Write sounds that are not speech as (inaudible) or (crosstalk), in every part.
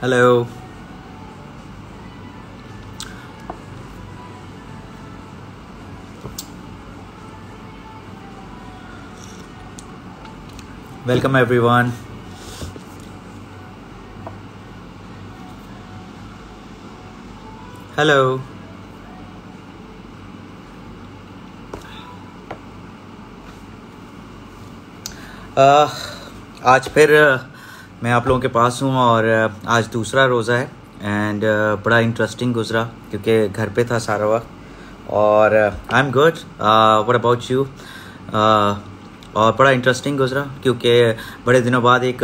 Hello. Welcome everyone. Hello. uh, आज फिर uh, मैं आप लोगों के पास हूँ और आज दूसरा रोज़ा है एंड बड़ा इंटरेस्टिंग गुजरा क्योंकि घर पे था सारा वक्त और I am good what about you और बड़ा इंटरेस्टिंग गुजरा क्योंकि बड़े दिनों बाद एक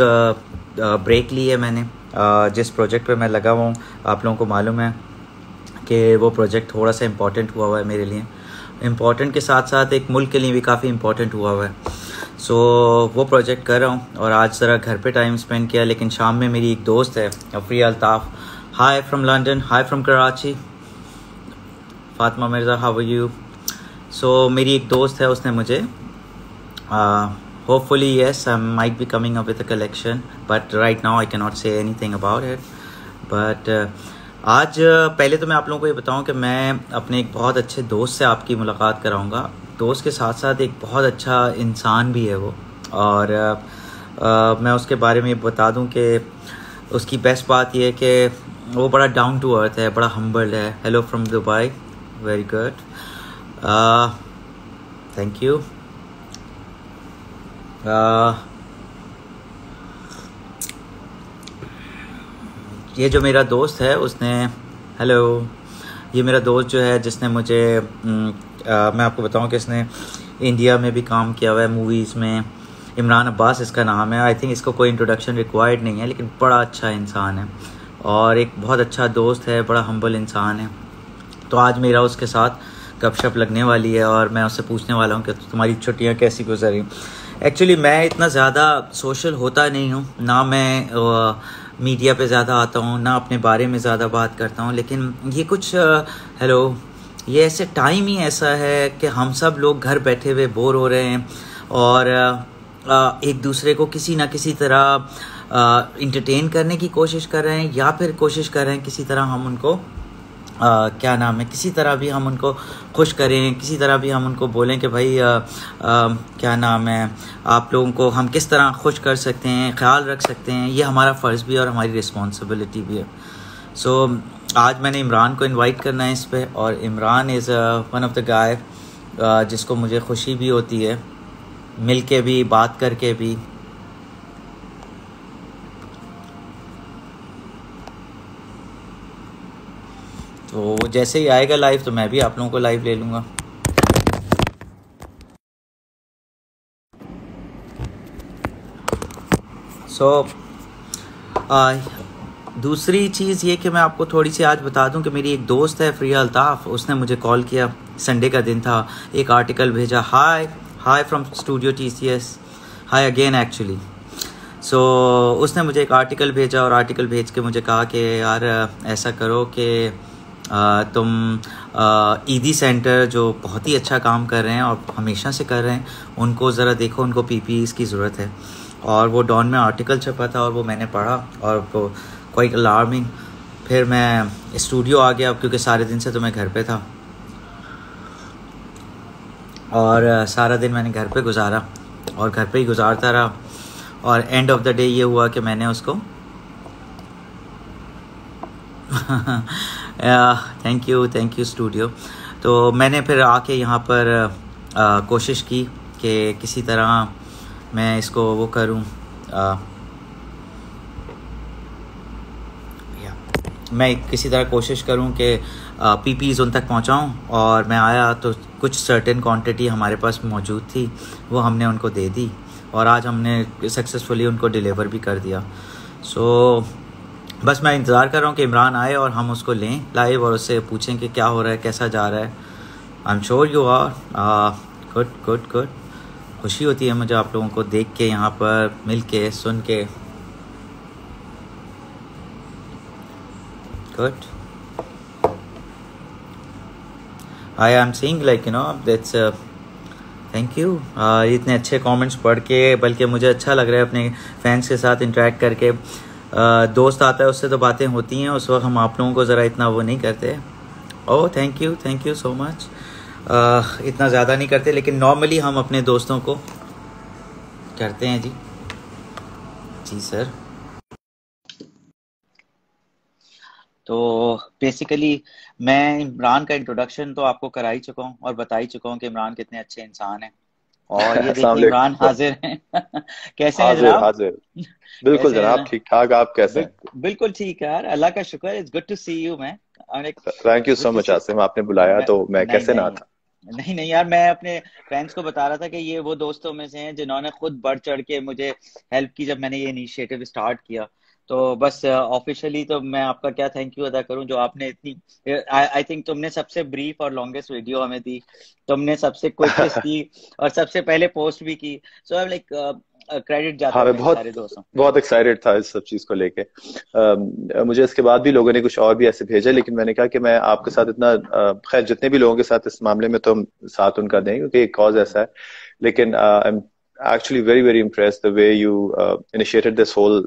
ब्रेक ली है मैंने। जिस प्रोजेक्ट पे मैं लगा हुआ हूँ, आप लोगों को मालूम है कि वो प्रोजेक्ट थोड़ा सा इम्पोर्टेंट हुआ हुआ है मेरे लिए। इम्पोर्टेंट के साथ साथ एक मुल्क के लिए भी काफ़ी इम्पोर्टेंट हुआ हुआ है। सो so, वो प्रोजेक्ट कर रहा हूँ और आज ज़रा घर पे टाइम स्पेंड किया लेकिन शाम में मेरी एक दोस्त है Afri Altaf. Hi from London hi from Karachi Fatima Mirza how you so मेरी एक दोस्त है उसने मुझे hopefully yes I might be coming up with a collection but right now I can not say anything about it but आज पहले तो मैं आप लोगों को ये बताऊँ कि मैं अपने एक बहुत अच्छे दोस्त से आपकी मुलाकात कराऊँगा। दोस्त के साथ साथ एक बहुत अच्छा इंसान भी है वो। और आ, आ, मैं उसके बारे में बता दूँ कि उसकी बेस्ट बात यह है कि वो बड़ा डाउन टू अर्थ है बड़ा हम्बल्ड है। Hello from Dubai very good thank you ये जो मेरा दोस्त है उसने हेलो ये मेरा दोस्त जो है जिसने मुझे मैं आपको बताऊँ कि इसने इंडिया में भी काम किया हुआ है मूवीज़ में। इमरान अब्बास इसका नाम है। आई थिंक इसको कोई इंट्रोडक्शन रिक्वायर्ड नहीं है, लेकिन बड़ा अच्छा इंसान है। और एक बहुत अच्छा दोस्त है, बड़ा हम्बल इंसान है। तो आज मेरा उसके साथ गपशप लगने वाली है और मैं उससे पूछने वाला हूँ कि तुम्हारी छुट्टियाँ कैसी गुजरी? एक्चुअली मैं इतना ज़्यादा सोशल होता नहीं हूँ। ना मैं मीडिया पे ज़्यादा आता हूँ, ना अपने बारे में ज़्यादा बात करता हूँ। लेकिन ये कुछ हेलो ये ऐसे टाइम ही ऐसा है कि हम सब लोग घर बैठे हुए बोर हो रहे हैं और एक दूसरे को किसी ना किसी तरह इंटरटेन करने की कोशिश कर रहे हैं या फिर कोशिश कर रहे हैं किसी तरह हम उनको आ, क्या नाम है किसी तरह भी हम उनको खुश करें किसी तरह भी हम उनको बोलें कि भाई आ, आ, क्या नाम है आप लोगों को हम किस तरह खुश कर सकते हैं ख्याल रख सकते हैं ये हमारा फ़र्ज़ भी है और हमारी रिस्पॉन्सिबिलिटी भी है। सो so, आज मैंने इमरान को इनवाइट करना है इस पर और Imran is one of the guy जिसको मुझे खुशी भी होती है मिल के भी बात करके भी। तो जैसे ही आएगा लाइव तो मैं भी आप लोगों को लाइव ले लूँगा। सो so, दूसरी चीज़ ये कि मैं आपको थोड़ी सी आज बता दूँ कि मेरी एक दोस्त है फ्रिया अल्ताफ़ उसने मुझे कॉल किया। संडे का दिन था। एक आर्टिकल भेजा। Hi hi from studio T C S hi again actually so उसने मुझे एक आर्टिकल भेजा और आर्टिकल भेज के मुझे कहा कि, यार, ऐसा करो कि तुम ईदी सेंटर जो बहुत ही अच्छा काम कर रहे हैं और हमेशा से कर रहे हैं, उनको ज़रा देखो, उनको पी पी की ज़रूरत है। और वो डॉन में आर्टिकल छपा था और वो मैंने पढ़ा और क्वाइट अलार्मिंग फिर मैं स्टूडियो आ गया क्योंकि सारे दिन से तो मैं घर पे था। और सारा दिन मैंने घर पे गुजारा और घर पे ही गुजारता रहा। और एंड ऑफ़ द डे ये हुआ कि मैंने उसको thank you thank you studio तो मैंने फिर आके यहाँ पर आ, कोशिश की कि किसी तरह मैं इसको वो करूँ मैं किसी तरह कोशिश करूँ कि पी पीपीज उन तक पहुंचाऊं और मैं आया तो कुछ सर्टेन क्वांटिटी हमारे पास मौजूद थी वो हमने उनको दे दी और आज हमने सक्सेसफुली उनको डिलीवर भी कर दिया। सो so, बस मैं इंतज़ार कर रहा हूँ कि इमरान आए और हम उसको लें लाइव और उससे पूछें कि क्या हो रहा है कैसा जा रहा है। I am sure you are good good good खुशी होती है मुझे आप लोगों को देख के यहाँ पर मिल के सुन के। Good I am seeing like you know that's uh, thank you uh, इतने अच्छे कमेंट्स पढ़ के बल्कि मुझे अच्छा लग रहा है अपने फैंस के साथ इंटरेक्ट करके। uh, दोस्त आता है उससे तो बातें होती हैं उस वक्त हम आप लोगों को ज़रा इतना वो नहीं करते। ओ thank you thank you so much इतना ज़्यादा नहीं करते लेकिन नॉर्मली हम अपने दोस्तों को करते हैं जी। जी सर तो बेसिकली मैं इमरान का इंट्रोडक्शन तो आपको करा ही चुका हूँ और बता ही चुका हूँ कि इमरान कितने अच्छे इंसान हैं। और ये (laughs) देखिए इमरान (laughs) हाजिर हैं। (laughs) कैसे हैं जनाब? हाजिर। बिल्कुल जनाब ठीक ठाक आप कैसे हैं? बिल्कुल ठीक है यार अल्लाह का शुक्र it's good to see you मैं। Thank you so much Asim आपने बुलाया तो मैं कैसे ना था? नहीं नहीं यार मैं अपने फ्रेंड्स को बता रहा था कि ये वो दोस्तों में से हैं जिन्होंने खुद बढ़ चढ़ के मुझे हेल्प की जब मैंने ये इनिशिएटिव स्टार्ट किया। तो बस ऑफिशियली तो मैं आपका क्या थैंक यू अदा करूँ जो आपने इतनी आई थिंक तुमने सबसे ब्रीफ और लॉन्गेस्ट वीडियो हमें दी। तुमने सबसे क्विकेस्ट (laughs) की और सबसे पहले पोस्ट भी की। सो आई लाइक क्रेडिट जाता हाँ, है बहुत बहुत एक्साइटेड था इस सब चीज़ को लेके। uh, मुझे इसके बाद भी लोगों ने कुछ और भी ऐसे भेजा लेकिन मैंने कहा कि मैं आपके साथ इतना uh, खैर जितने भी लोगों के साथ इस मामले में तो हम साथ उनका दें क्योंकि एक कॉज ऐसा है। लेकिन I am actually very very impress the way you initiated this whole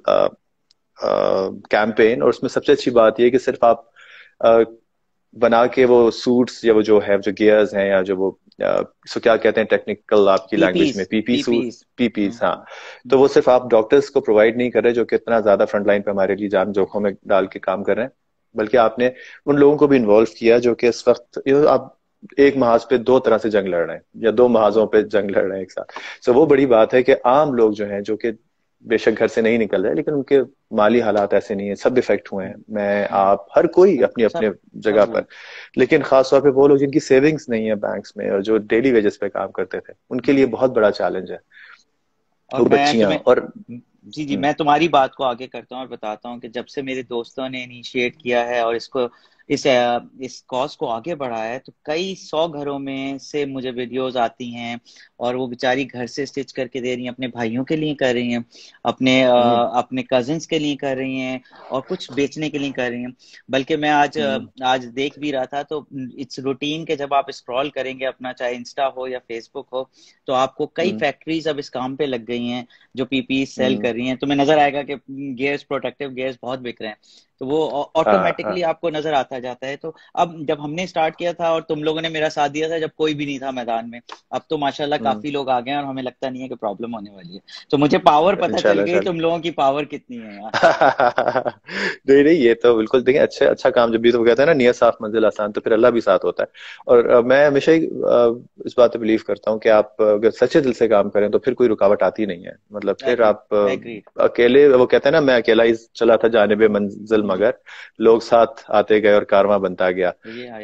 campaign और उसमें सबसे अच्छी बात यह कि सिर्फ़ आप uh, बना के वो सूट्स या वो जो है जो गियर्स हैं या जो वो सो क्या कहते हैं टेक्निकल आपकी लैंग्वेज में पीपी सूट पीपीस हाँ। तो वो सिर्फ़ आप डॉक्टर्स को प्रोवाइड नहीं कर रहे जो कि इतना ज़्यादा फ्रंट लाइन पे हमारे लिए जान जोखों में डाल के काम कर रहे हैं बल्कि आपने उन लोगों को भी इन्वॉल्व किया जो कि इस वक्त आप एक महाज पे दो तरह से जंग लड़ रहे हैं या दो महाजों पे जंग लड़ रहे हैं एक साथ। सो so, वो बड़ी बात है कि आम लोग जो हैं जो कि बेशक घर से नहीं निकल रहे लेकिन उनके माली हालात ऐसे नहीं है सब इफ़ेक्ट हुए हैं। मैं आप हर कोई अपनी अपने जगह पर। लेकिन खास तौर पे वो लोग जिनकी सेविंग्स नहीं है बैंक्स में और जो डेली वेजेस पे काम करते थे उनके लिए बहुत बड़ा चैलेंज है। और बच्चियाँ और जी जी हम्म। मैं तुम्हारी बात को आगे करता हूँ और बताता हूँ कि जब से मेरे दोस्तों ने इनिशिएट किया है और इसको इस इस कॉज को आगे बढ़ाया है तो कई सौ घरों में से मुझे वीडियोस आती हैं और वो बेचारी घर से स्टिच करके दे रही हैं अपने भाइयों के लिए कर रही हैं अपने हम्म। अपने कजिन्स के लिए कर रही हैं और कुछ बेचने के लिए कर रही हैं बल्कि मैं आज हम्म। आज देख भी रहा था तो इट्स रूटीन के जब आप स्क्रॉल करेंगे अपना चाहे इंस्टा हो या फेसबुक हो तो आपको कई फैक्ट्रीज हम्म। अब इस काम पे लग गई हैं जो पीपी सेल कर रही हैं तुम्हें नज़र आएगा कि गेयर्स प्रोटेक्टिव गेयर्स बहुत बिक रहे हैं तो वो ऑटोमेटिकली हाँ, हाँ। आपको नज़र आता जाता है। तो अब जब हमने स्टार्ट किया था और तुम लोगों ने मेरा साथ दिया था जब कोई भी नहीं था मैदान में अब तो माशाल्लाह हम्म। काफ़ी लोग आ गए और हमें लगता नहीं है कि प्रॉब्लम होने वाली है। तो मुझे पावर पता चल गई तुम लोगों की पावर कितनी है यार। (laughs) नहीं नहीं ये तो बिल्कुल देखिए अच्छा अच्छा काम जब भी तो कहते हैं ना नियत साफ़ मंजिल आसान तो फिर अल्लाह भी साथ होता है। और मैं हमेशा ही इस बात पे बिलीव करता हूँ कि आप अगर सच्चे दिल से काम करें तो फिर कोई रुकावट आती नहीं है। मतलब फिर आप अकेले वो कहते हैं ना मैं अकेला ही चला था जाने मंजिल मगर लोग साथ आते गए और कारवा बनता गया।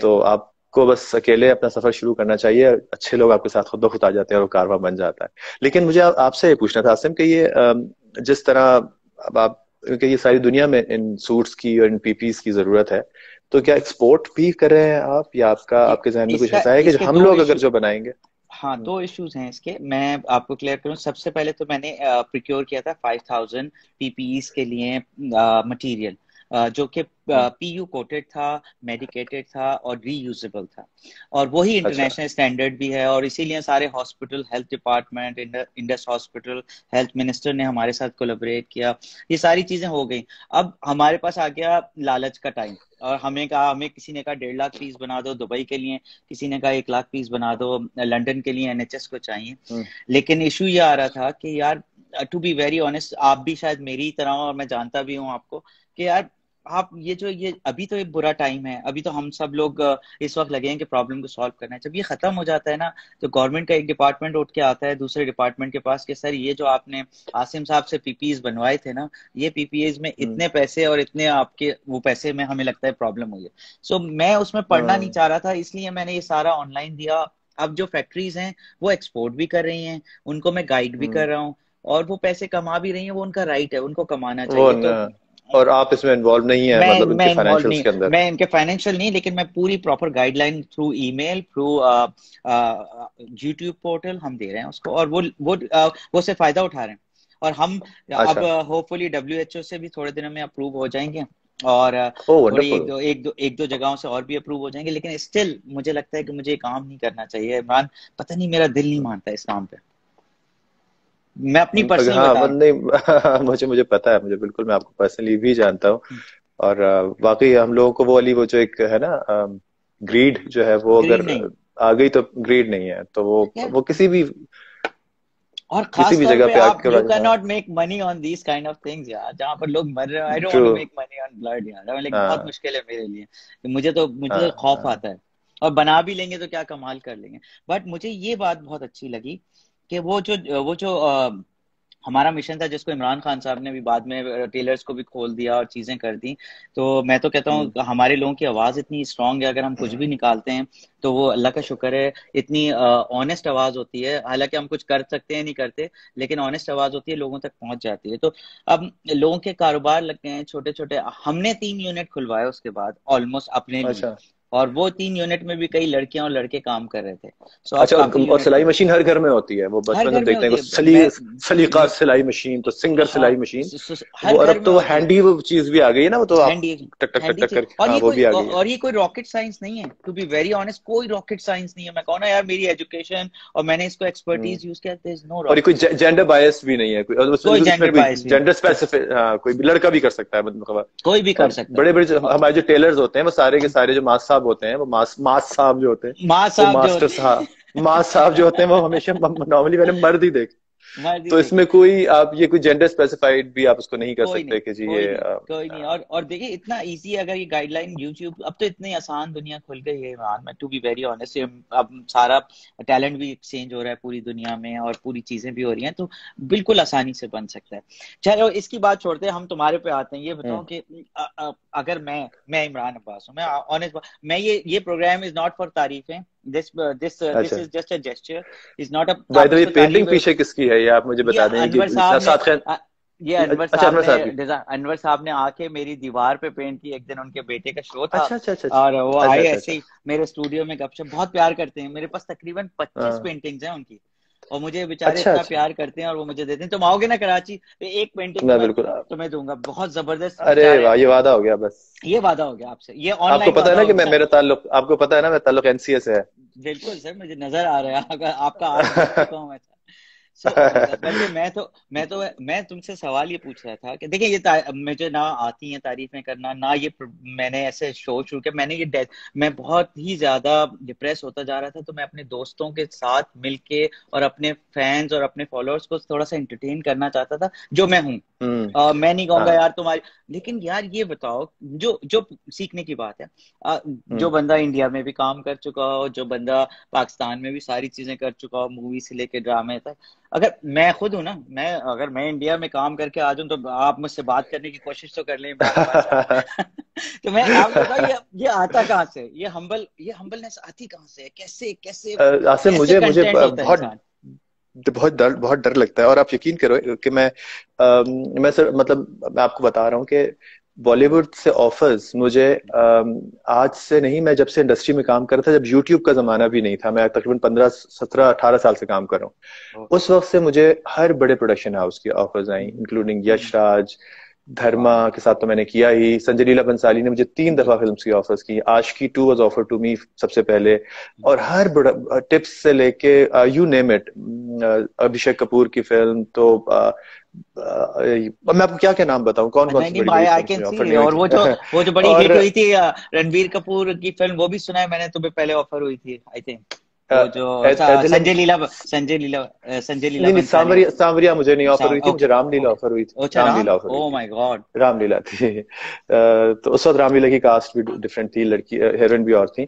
तो आपको बस अकेले अपना सफ़र शुरू करना चाहिए अच्छे लोग आपके साथ खुद खुद आ जाते हैं और कारवा बन जाता है। लेकिन मुझे आपसे ये पूछना था आसिम कि ये जिस तरह अब आप क्योंकि ये सारी दुनिया में इन सूट्स की और इन पीपीस की ज़रूरत है तो क्या एक्सपोर्ट भी कर रहे हैं आप या आपका आपके जहन में कुछ ऐसा है कि हम लोग अगर जो बनाएँगे? हाँ दो इश्यूज़ हैं इसके। मैं आपको क्लियर करूँ सबसे पहले तो मैंने प्रिक्योर किया था फाइव थाउज़ेंड पीपीईस के लिए मटेरियल जो कि पीयू कोटेड था मेडिकेटेड था और रीयूजेबल था। और वही इंटरनेशनल अच्छा। स्टैंडर्ड भी है और इसीलिए सारे hospital health department Indus hospital health minister ने हमारे साथ कोलेबरेट किया। ये सारी चीज़ें हो गई। अब हमारे पास आ गया लालच का टाइम और हमें कहा हमें किसी ने कहा डेढ़ लाख पीस बना दो दुबई के लिए। किसी ने कहा एक लाख पीस बना दो लंदन के लिए एनएचएस को चाहिए। हम्म। लेकिन इशू ये आ रहा था कि यार टू बी वेरी ऑनेस्ट आप भी शायद मेरी तरह और मैं जानता भी हूँ आपको कि यार आप ये जो ये अभी तो एक बुरा टाइम है अभी तो हम सब लोग इस वक्त लगे हैं कि प्रॉब्लम को सॉल्व करना है जब ये खत्म हो जाता है ना तो गवर्नमेंट का एक डिपार्टमेंट उठ के आता है दूसरे डिपार्टमेंट के पास कि सर ये जो आपने आसिम साहब से पीपीएस बनवाए थे ना ये पीपीएस में हम्म। इतने पैसे और इतने आपके वो पैसे में हमें लगता है प्रॉब्लम हुई है सो so, मैं उसमें पढ़ना नहीं हाँ। चाह रहा था इसलिए मैंने ये सारा ऑनलाइन दिया अब जो फैक्ट्रीज हैं वो एक्सपोर्ट भी कर रही हैं उनको मैं गाइड भी हम्म। कर रहा हूँ और वो पैसे कमा भी रही हैं वो उनका राइट है उनको कमाना चाहिए तो और आप इसमें इन्वॉल्व नहीं है मैं, मतलब मैं फाइनेंशियल के अंदर। मैं इनके फाइनेंशियल नहीं लेकिन मैं पूरी proper guideline through email through YouTube portal हम दे रहे हैं उसको। और वो वो uh, वो से फ़ायदा उठा रहे हैं। और हम अच्छा। अब होपफुली डब्ल्यू एच ओ से भी थोड़े दिनों में अप्रूव हो जाएँगे। और oh, एक दो एक दो एक दो जगहों से और भी अप्रूव हो जाएँगे। लेकिन स्टिल मुझे लगता है कि मुझे काम नहीं करना चाहिए। इमरान पता नहीं मेरा दिल नहीं मानता इस काम पे। मैं अपनी पर्सनल हाँ नहीं (laughs) मुझे मुझे पता है मुझे बिल्कुल मैं आपको पर्सनली भी जानता हूँ। हम्म। और वाकई हम लोगों को वो वाली वो जो एक है ना ग्रीड जो है वो अगर आ गई तो ग्रीड नहीं है। तो वो वो किसी भी और खास किसी भी जगह पे आप you can not make money on these kind of things यार। जहाँ पर लोग मर रहे हैं I don't want to make money on blood यार। लाइक हाँ। बहुत मुश्किल है मेरे लिए। मुझे तो मुझे तो खौफ आता है। और बना भी लेंगे तो क्या कमाल कर लेंगे। बट मुझे ये बात बहुत अच्छी लगी कि वो जो वो जो आ, हमारा मिशन था जिसको इमरान खान साहब ने भी बाद में टेलर्स को भी खोल दिया और चीज़ें कर दी तो मैं तो कहता हूँ हम्म। हमारे लोगों की आवाज़ इतनी स्ट्रांग है अगर हम कुछ भी निकालते हैं तो वो अल्लाह का शुक्र है इतनी ऑनेस्ट आवाज़ होती है हालाँकि हम कुछ कर सकते हैं नहीं करते लेकिन ऑनेस्ट आवाज़ होती है लोगों तक पहुँच जाती है तो अब लोगों के कारोबार लग गए हैं छोटे छोटे हमने तीन यूनिट खुलवाए उसके बाद ऑलमोस्ट अपने अच्छा। और वो तीन यूनिट में भी कई लड़कियाँ और लड़के काम कर रहे थे। So अच्छा और सिलाई मशीन हर घर में होती है? वो बचपन में देखते हैं सली सलीका सिलाई मशीन तो सिंगर हाँ, सिलाई मशीन। वो अब तो हैंडी वो चीज़ भी आ गई है ना वो तो टक टक टक कर हाँ, वो भी आ गई और ये कोई रॉकेट साइंस नहीं है। टू बी वेरी ऑनेस्ट कोई रॉकेट साइंस नहीं है। मैं कहूँ यार मेरी एजुकेशन और मैंने इसको एक्सपर्टीज यूज़ हम्म। किया नो और कोई जेंडर बायस भी नहीं है। कोई जेंडर स्पेसिफिक कोई लड़का भी कर सकता है मतलब कोई भी कर सकता है। बड़े बड़े हमारे जो टेलर्स होते हैं वो सारे के सारे जो मास साहब होते हैं वो मास मास साहब जो होते हैं मास्टर साहब मास साहब जो होते हैं वो हमेशा नॉर्मली मैंने मर्द ही देखे तो इसमें कोई आप ये कोई जेंडर स्पेसिफाइड भी आप उसको नहीं कर सकते कि जी ये कोई नहीं। और और देखिए इतना इजी अगर ये गाइडलाइन यूट्यूब अब तो इतनी आसान दुनिया खुल गई है इमरान मैं टू बी वेरी ऑनेस्ट अब सारा टैलेंट भी एक्सचेंज हो रहा है पूरी दुनिया में और पूरी चीज़ें भी हो रही हैं तो बिल्कुल आसानी से बन सकता है। चलो इसकी बात छोड़ते हैं हम तुम्हारे पे आते हैं। ये बताओ हम्म। कि अगर मैं मैं इमरान अब्बास हूँ मैं ऑनेस्ट मैं ये ये प्रोग्राम इज़ नॉट फॉर तारीफें। This this uh, this is just a gesture. Is not a by the way painting पीछे किसकी है? ये आप मुझे बता दें कि साथ खान ये अनवर अच्छा, साहब ने अनवर साहब ने आके मेरी दीवार पे पेंट की एक दिन उनके बेटे का शो था। अच्छा, अच्छा, अच्छा, और वो अच्छा, आए अच्छा, ऐसे ही मेरे स्टूडियो में गपशप। बहुत प्यार करते हैं। मेरे पास तकरीबन पच्चीस पेंटिंग्स हैं उनकी। और मुझे बेचारे अच्छा, इतना अच्छा। प्यार करते हैं और वो मुझे देते हैं। तुम आओगे ना कराची? तो एक पेंटिंग मैं बिल्कुल मैं दूँगा। बहुत ज़बरदस्त अरे वाह ये वादा हो गया बस। ये वादा हो गया आपसे। ये ऑनलाइन आपको पता है ना कि मैं मेरा ताल्लुक आपको पता है ना मेरा ताल्लुक एनसीएस है। बिल्कुल सर मुझे नज़र आ रहा है। आपका (laughs) आपका आज (laughs) मैं तो मैं तो मैं तुमसे सवाल ये पूछ रहा था कि देखिए ये मुझे ना आती है तारीफें करना ना ये मैंने ऐसे शो शुरू किया मैंने ये डेथ मैं बहुत ही ज़्यादा डिप्रेस होता जा रहा था तो मैं अपने दोस्तों के साथ मिलके और अपने फैंस और अपने फॉलोअर्स को थोड़ा सा एंटरटेन करना चाहता था जो मैं हूँ। हम्म। मैं नहीं कहूँगा हाँ। यार तुम्हारी लेकिन यार ये बताओ जो जो सीखने की बात है आ, जो हम्म। बंदा इंडिया में भी काम कर चुका हो जो बंदा पाकिस्तान में भी सारी चीज़ें कर चुका हो मूवी से लेके ड्रामे तक अगर मैं खुद हूँ ना मैं अगर मैं इंडिया में काम करके आ जाऊँ तो आप मुझसे बात करने की कोशिश तो कर लें (laughs) (laughs) तो मैं आप बताओ ये ये आता कहाँ से ये हम्बल ये हम्बलनेस आती कहाँ से कैसे कैसे कैसे मुझे मुझे बहुत बहुत डर बहुत डर लगता है। और आप यकीन करो कि मैं आ, मैं सर मतलब मैं आपको बता रहा हूँ कि बॉलीवुड से ऑफर्स मुझे आज से नहीं मैं जब से इंडस्ट्री में काम कर रहा था जब यूट्यूब का जमाना भी नहीं था मैं तकरीबन पंद्रह सत्रह अठारह साल से काम कर रहा हूँ। उस वक्त से मुझे हर बड़े प्रोडक्शन हाउस की ऑफर्स आई इंक्लूडिंग यश राज धर्मा के साथ तो मैंने किया ही। संजय लीला बंसाली ने मुझे तीन दफ़ा फ़िल्म की ऑफर्स की। आज की two was offer to me सबसे पहले। और हर बड़ा टिप्स से लेके you name it Abhishek Kapoor की फ़िल्म तो uh, मैं आपको क्या क्या नाम बताऊँ? कौन कौन सी बड़ी और वो जो वो जो बड़ी हिट हुई थी रणबीर कपूर की फ़िल्म वो भी सुना है मैंने तुम्हें पहले ऑफ़र हुई थी आई थिंक जो संजय लीला संजय लीला संजय लीला नहीं सांवरिया सांवरिया मुझे नहीं ऑफ़र हुई थी मुझे रामलीला ऑफ़र हुई थी। अच्छा, Ramleela offer oh my god Ramleela थी। (laughs) तो उस वक्त रामलीला की कास्ट भी डिफरेंट थी लड़की हीरोइन भी और थी।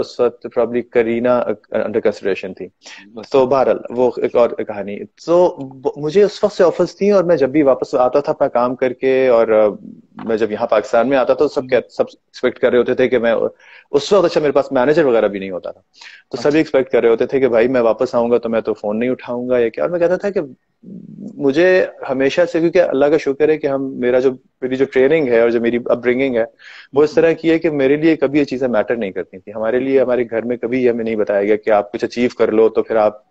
उस वक्त प्रॉब्ली करीना अंडर कंसिडरेशन थी। तो बहरहाल वो एक और कहानी। तो मुझे उस वक्त से ऑफर्स थी और मैं जब भी वापस आता था अपना काम करके और मैं जब यहाँ पाकिस्तान में आता था तो सब कह, सब एक्सपेक्ट कर रहे होते थे कि मैं उस वक्त अच्छा मेरे पास मैनेजर वगैरह भी नहीं होता था। तो सभी एक्सपेक्ट कर रहे होते थे कि भाई मैं वापस आऊँगा तो मैं तो फ़ोन नहीं उठाऊँगा या क्या। और मैं कहता था कि मुझे हमेशा से क्योंकि अल्लाह का शुक्र है कि हम मेरा जो मेरी जो ट्रेनिंग है और जो मेरी अपब्रिंगिंग है वो इस तरह की है कि मेरे लिए कभी ये चीज़ें मैटर नहीं करती थी। हमारे लिए हमारे घर में कभी हमें नहीं बताया गया कि आप कुछ अचीव कर लो तो फिर आप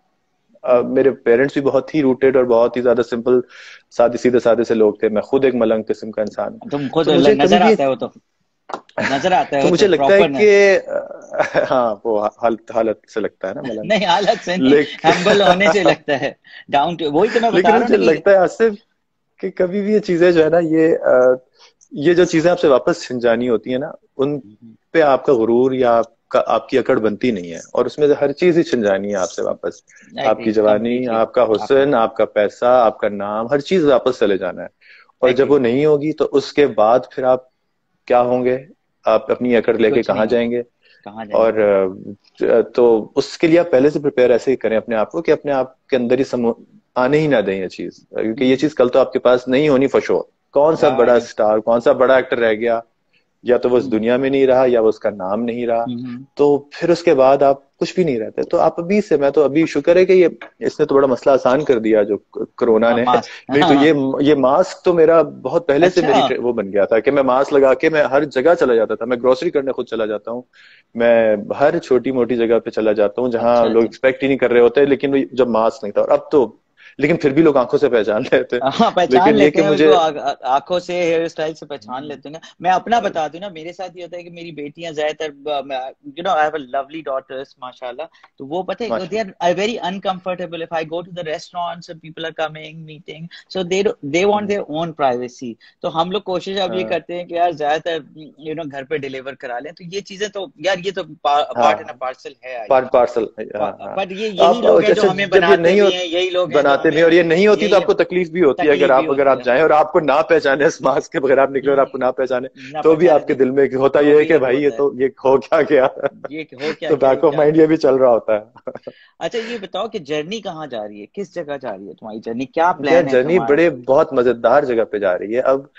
Uh, मेरे पेरेंट्स भी बहुत ही रूटेड और बहुत ही ज़्यादा सिंपल सादे सीधे सादे से लोग थे। मैं खुद एक मलंग किस्म का इंसान। तुम खुद तो नज़र आता है वो तो। नज़र आता है तो मुझे लगता है कि हाँ वो हालत हालत से लगता है ना मतलब नहीं हालत से नहीं हम्बल होने से लगता है। डाउन टू वही तो मैं बता रहा हूँ मुझे लगता है आसिफ कि कभी भी ये चीज़ें जो है ना ये ये जो चीज़ें आपसे वापस छिन जानी होती है ना उन पे आपका गुरूर या आपका आपकी अकड़ बनती नहीं है। और उसमें से हर चीज़ ही छिन जानी है आपसे वापस। आपकी जवानी आपका हुसन आपका पैसा आपका नाम हर चीज़ वापस चले जाना है। और जब वो नहीं होगी तो उसके बाद फिर आप क्या होंगे? आप अपनी अकड़ लेके कहाँ जाएँगे? और तो उसके लिए आप पहले से प्रिपेयर ऐसे ही करें अपने आप को कि अपने आप के अंदर ही समूह आने ही ना दें ये चीज़। क्योंकि ये चीज़ कल तो आपके पास नहीं होनी फशो कौन सा बड़ा स्टार कौन सा बड़ा एक्टर रह गया? या तो वो इस दुनिया में नहीं रहा या वो उसका नाम नहीं रहा। तो फिर उसके बाद आप कुछ भी नहीं रहते। तो आप अभी से मैं तो अभी शुक्र है कि ये इसने तो बड़ा मसला आसान कर दिया जो कोरोना ने। नहीं तो ये ये मास्क तो मेरा बहुत पहले अच्छा। से मेरी वो बन गया था कि मैं मास्क लगा के मैं हर जगह चला जाता था। मैं ग्रोसरी करने खुद चला जाता हूँ। मैं हर छोटी मोटी जगह पे चला जाता हूँ जहाँ अच्छा, लोग एक्सपेक्ट अच्छा। ही नहीं कर रहे होते लेकिन जब मास्क नहीं था। और अब तो लेकिन फिर भी लोग आँखों से पहचान लेते हैं। हाँ, पहचान लेकिन लेते हैं मुझे आँखों से हेयर स्टाइल से पहचान लेते हैं मैं अपना बता दूँ ना मेरे साथ ये होता है कि मेरी बेटियाँ ज़्यादातर you know I have a lovely daughters माशाल्लाह। तो वो पता है they are very uncomfortable if I go to the restaurants and people are coming meeting so they they want their own privacy तो हम लोग कोशिश अब ये हाँ। करते हैं कि यार ज़्यादातर यू नो घर पे डिलीवर करा लें। तो ये चीज़ें तो यार ये तो पार्ट एंड पार्सल है पार्ट पार्सल बट ये यही लोग हैं जो हमें बनाते हैं यही लोग बनाते भी और ये नहीं होती तो आपको तकलीफ़ भी होती है अगर आप अगर आप जाएँ और आपको ना पहचाने इस मास्क के बगैर आप निकले और आपको ना पहचाने तो भी आपके दिल में होता ये है कि भाई ये तो ये हो क्या गया? ये हो क्या तो बैक ऑफ़ माइंड ये भी चल रहा होता है। अच्छा ये बताओ कि जर्नी कहाँ जा रही है? किस जगह जा रही है तुम्हारी जर्नी क्या प्लान है जर्नी बड़े बहुत मज़ेदार जगह पे जा रही है। अब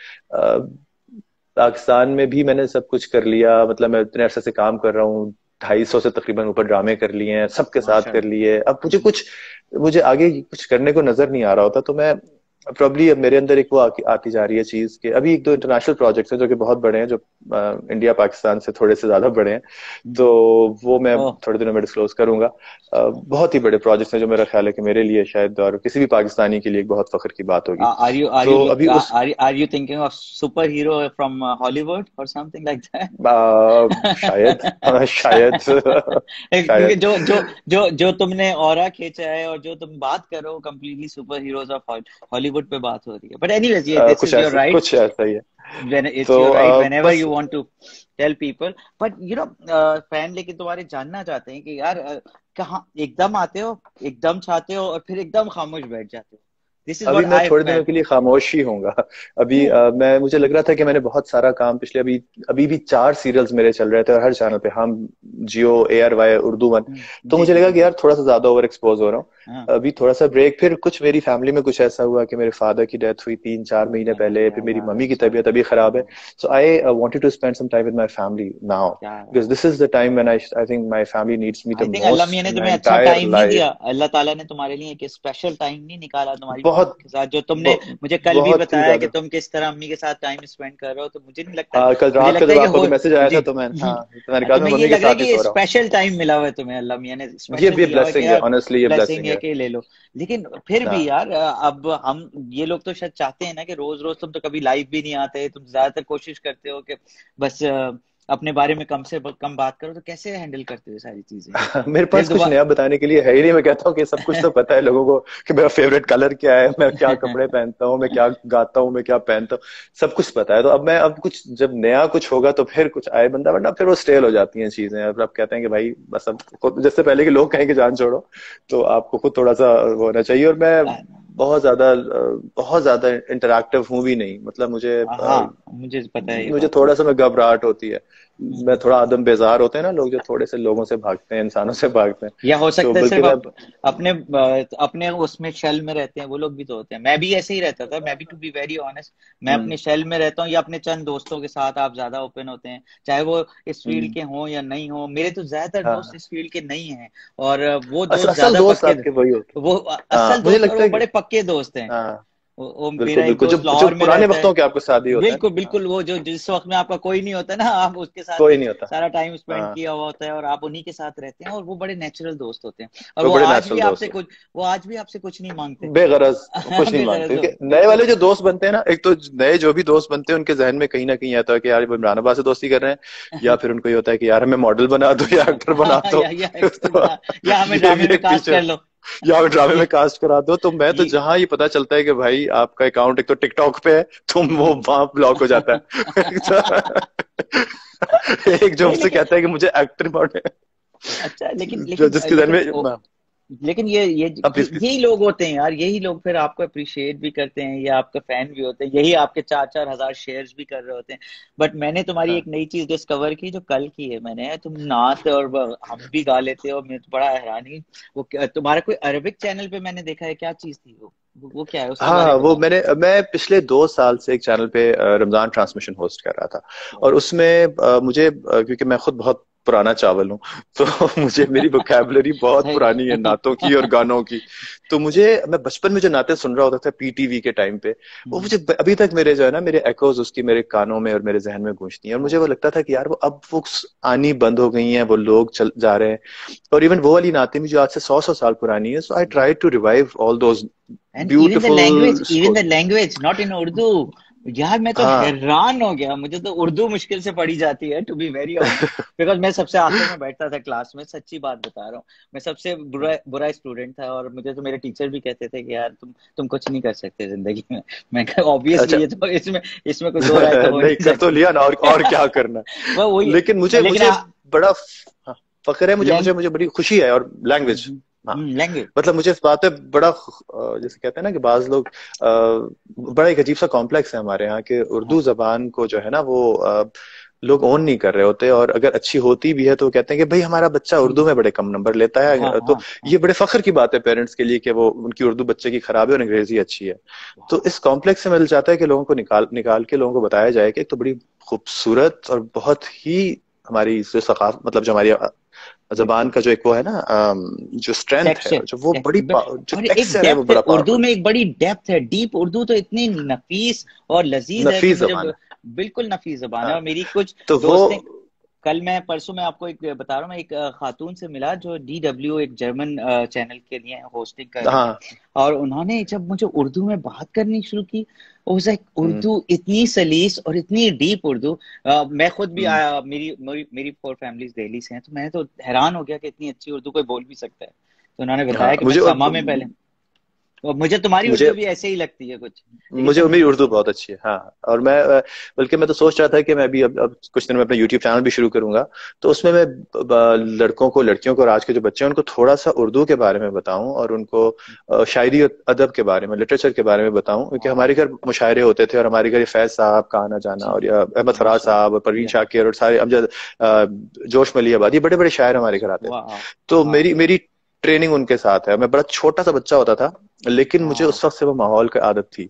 पाकिस्तान में भी मैंने सब कुछ कर लिया। मतलब मैं इतने अर्से से काम कर रहा हूँ। ढाई सौ से तकरीबन ऊपर ड्रामे कर लिए हैं सबके साथ कर लिए। अब मुझे कुछ मुझे आगे कुछ करने को नज़र नहीं आ रहा होता तो मैं प्रॉब्ली अब मेरे अंदर एक वो आती जा रही है चीज़ के अभी एक दो इंटरनेशनल प्रोजेक्ट्स हैं जो कि बहुत बड़े हैं जो आ, इंडिया पाकिस्तान से थोड़े से ज़्यादा बड़े हैं। तो वो मैं थोड़े दिनों में डिस्क्लोज करूँगा। आ, बहुत ही बड़े प्रोजेक्ट्स हैं जो मेरा ख्याल है कि मेरे लिए शायद और किसी भी पाकिस्तानी के लिए एक बहुत फख्र की बात होगी। आर यू आर यू अभी are you thinking of super hero from Hollywood और समथिंग लाइक दैट शायद (laughs) (laughs) शायद। (laughs) जो जो जो जो तुमने और खींचा है और जो तुम बात करो completely super heroes of Hollywood Bollywood पे बात हो रही है। बट एनीवेज ये दिस इज़ योर राइट कुछ ऐसा ही है। When it's so, your right uh, whenever you want to tell people. But you know fan लेकिन तुम्हारे जानना चाहते हैं कि यार uh, कहाँ एकदम आते हो एकदम चाहते हो और फिर एकदम खामोश बैठ जाते हो। अभी मैं थोड़े दिनों के लिए खामोश ही होऊँगा अभी आ, मैं मुझे लग रहा था कि मैंने बहुत सारा काम पिछले अभी अभी भी चार सीरियल्स मेरे चल रहे थे और हर चैनल पे हम Geo A R Y Urdu one. हम्म, तो मुझे लगा कि यार थोड़ा सा ज़्यादा ओवर एक्सपोज हो रहा हाँ। अभी थोड़ा सा ब्रेक फिर कुछ मेरी फैमिली में कुछ ऐसा हुआ कि मेरे फादर की डेथ हुई तीन चार महीने हाँ, पहले फिर मेरी मम्मी की तबीयत अभी खराब है। So I wanted to spend some time with my family now because this is the time when I I think my family needs me the most अल्लाह ताला ने तुम्हारे लिए एक स्पेशल टाइम नहीं निकाला तुम्हारी बहुत जो तुमने मुझे कल भी बताया कि तुम किस तरह अम्मी के साथ टाइम स्पेंड कर रहे हो तो मुझे नहीं लगता हाँ, कल रात को जब आपको मैसेज आया था तो मैं हाँ, तो मैंने कहा मैं मम्मी के साथ ही सो रहा हूँ स्पेशल टाइम मिला हुआ है तुम्हें अल्लाह मियाँ ने ये भी ब्लेसिंग है ऑनेस्टली ये ब्लेसिंग है। कि ले लो लेकिन फिर भी हाँ। यार अब हम ये लोग तो शायद चाहते हैं ना कि रोज रोज तुम तो कभी लाइव भी नहीं आते तुम ज़्यादातर कोशिश करते हो कि बस अपने बारे में कम से कम बात करो तो कैसे हैंडल करते हो सारी चीज़ें? (laughs) मेरे पास कुछ नया बताने के लिए है ही नहीं मैं कहता हूँ कि सब कुछ तो पता है लोगों को कि मेरा फेवरेट कलर क्या है मैं क्या कपड़े (laughs) पहनता हूँ मैं क्या गाता हूँ मैं क्या पहनता हूँ सब कुछ पता है। तो अब मैं अब कुछ जब नया कुछ होगा तो फिर कुछ आए बंदा वरना फिर वो स्टेल हो जाती है चीज़ें। अब आप कहते हैं कि भाई बस अब जैसे पहले के लोग कहेंगे जान छोड़ो तो आपको खुद थोड़ा सा होना चाहिए और मैं बहुत ज़्यादा बहुत ज़्यादा इंटरक्टिव हूँ भी नहीं। मतलब मुझे हाँ, मुझे पता है मुझे थोड़ा सा मैं घबराहट होती है। मैं थोड़ा आदम बेजार होते हैं ना लोग जो थोड़े से लोगों से भागते हैं इंसानों से भागते हैं या हो सकता तो है सिर्फ़ आप अपने अपने उसमें शेल में रहते हैं वो लोग भी तो होते हैं मैं भी ऐसे ही रहता था मैं भी टू बी वेरी ऑनेस्ट मैं अपने शेल हम्म। में रहता हूँ या अपने चंद दोस्तों के साथ आप ज़्यादा ओपन होते हैं चाहे वो इस फ़ील्ड हम्म। के हों या नहीं हो मेरे तो ज़्यादातर हाँ। दोस्त इस फ़ील्ड के नहीं है और वो दोस्त ज़्यादा वो हाँ, असल दोस्त बड़े पक्के दोस्त हैं हाँ। वो मेरा एक दोस्त लाहौर पुराने वक्तों के आपको शादी होता बिल्कुल है। बिल्कुल वो जो जिस वक्त में आपका कोई नहीं होता ना आप उसके साथ कोई नहीं होता। सारा टाइम स्पेंड हाँ। किया हुआ होता है और आप उन्हीं के साथ रहते हैं और वो बड़े नेचुरल दोस्त होते हैं। और वो आज भी आपसे कुछ वो आज भी आपसे कुछ नहीं मांगते। बेगरज (laughs) कुछ नहीं मांगते। नए वाले जो दोस्त बनते हैं ना एक तो नए जो भी दोस्त बनते हैं उनके जहन में कहीं ना कहीं आता है कि यार इमरान अब्बास से दोस्ती कर रहे हैं या फिर उनको ये होता है कि यार हमें मॉडल बना दो या एक्टर (laughs) बना दो। या हमें ड्रामे में कास्ट कर लो। (laughs) या ड्रामे में कास्ट करा दो तो मैं तो जहाँ ये पता चलता है कि भाई आपका अकाउंट एक तो टिकटॉक पे है तो वो वहाँ ब्लॉक हो जाता है। (laughs) एक जो मुझसे कहता है कि मुझे एक्टर अच्छा लेकिन लेकिन जिसके दिन में लेकिन ये ये यही लोग होते हैं यार यही लोग फिर आपको अप्रिशिएट भी करते हैं या आपके फ़ैन भी होते हैं यही आपके चार चार हज़ार शेयर्स भी कर रहे होते हैं। बट मैंने तुम्हारी हाँ. एक नई चीज़ डिस्कवर की जो कल की है मैंने तुम नाच और हम भी गा लेते हो मैं तो बड़ा हैरानी वो तुम्हारा कोई अरबिक चैनल पे मैंने देखा है क्या चीज़ थी वो? वो क्या है हाँ वो मैंने मैं पिछले दो साल से एक चैनल पे रमज़ान ट्रांसमिशन होस्ट कर रहा था। और उसमें मुझे क्योंकि मैं खुद बहुत पुराना चावल हूँ। तो (laughs) मुझे मेरी वोकेबलरी (laughs) बहुत पुरानी है नातों की और गानों की। तो मुझे मैं बचपन में जो नाते सुन रहा होता था पीटीवी के टाइम पे वो मुझे अभी तक मेरे जो है ना मेरे एकोज उसकी मेरे कानों में और मेरे जहन में गूंजती है। और मुझे वो लगता था कि यार वो अब वो आनी बंद हो गई है वो लोग चल जा रहे हैं। और इवन वो वाली नाते भी जो आज से सौ सौ साल पुरानी है so I try to revive all those beautiful language even the language not in Urdu यार मैं तो हाँ. हैरान हो गया। मुझे तो उर्दू मुश्किल से पढ़ी जाती है टू बी वेरी बिकॉज़ मैं सबसे आखिर में बैठता था क्लास में सच्ची बात बता रहा हूँ। मैं सबसे बुरा बुरा स्टूडेंट था और मुझे तो मेरे टीचर भी कहते थे कि यार तुम तुम कुछ नहीं कर सकते ज़िंदगी में। (laughs) मैं ऑब्वियसली अच्छा। ये तो इसमें इसमें कुछ हो रहा है तो (laughs) नहीं कर तो लिया ना और और क्या करना। (laughs) वही लेकिन मुझे मुझे बड़ा हाँ, फख्र है मुझे मुझे मुझे बड़ी खुशी है और लैंग्वेज लैंग्वेज मतलब मुझे इस बात पे बड़ा जैसे कहते हैं ना कि बाज लोग बड़ा एक अजीब सा कॉम्प्लेक्स है हमारे यहाँ के उर्दू हाँ। जबान को जो है ना वो लोग ओन नहीं कर रहे होते और अगर अच्छी होती भी है तो कहते हैं कि भाई हमारा बच्चा उर्दू में बड़े कम नंबर लेता है। हाँ, तो हाँ, ये बड़े फख्र की बात है पेरेंट्स के लिए कि वो उनकी उर्दू बच्चे की खराब है और अंग्रेज़ी अच्छी है। तो इस कॉम्प्लेक्स से मिल जाता है कि लोगों को निकाल निकाल के लोगों को बताया जाए कि एक तो बड़ी खूबसूरत और बहुत ही हमारी जो सकाफ मतलब जो हमारी जबान का जो एक वो है ना जो स्ट्रेंथ है जो वो बड़ी जो टेक्सचर है वो बड़ा उर्दू में एक बड़ी डेप्थ है डीप उर्दू तो इतनी नफीस और लजीज है बिल्कुल नफीस जबान है। हाँ। और मेरी कुछ तो वो कल मैं परसों में आपको एक बता रहा हूँ मैं एक खातून से मिला जो डी डब्ल्यू एक जर्मन चैनल के लिए होस्टिंग कर हाँ. और उन्होंने जब मुझे उर्दू में बात करनी शुरू की उस उर्दू हम्म। इतनी सलीस और इतनी डीप उर्दू मैं खुद भी आया हम्म। मेरी मेरी मेरी फोर फैमिलीज़ दिल्ली से हैं तो मैं तो हैरान हो गया कि इतनी अच्छी उर्दू कोई बोल भी सकता है तो उन्होंने बताया हाँ, कि मुझे समा में पहले मुझे तुम्हारी मुझे उर्दू भी ऐसे ही लगती है कुछ। मुझे मेरी उर्दू बहुत अच्छी है हाँ। और मैं बल्कि मैं तो सोच रहा था कि मैं भी अब, अब कुछ दिन में अपना यूट्यूब चैनल भी शुरू करूँगा। तो उसमें मैं लड़कों को लड़कियों को और आज के जो बच्चे हैं उनको थोड़ा सा उर्दू के बारे में बताऊँ और उनको शायरी और अदब के बारे में लिटरेचर के बारे में बताऊँ। क्योंकि हमारे घर मुशायरे होते थे और हमारे घर फैज साहब का आना जाना और या अहमद फराज साहब और परवीन शाकिर और सारे अमजद जोश मलियाबाद ये बड़े बड़े शायर हमारे घर आते हैं तो मेरी मेरी ट्रेनिंग उनके साथ है। मैं बड़ा छोटा सा बच्चा होता था लेकिन मुझे उस वक्त से वो माहौल की आदत थी।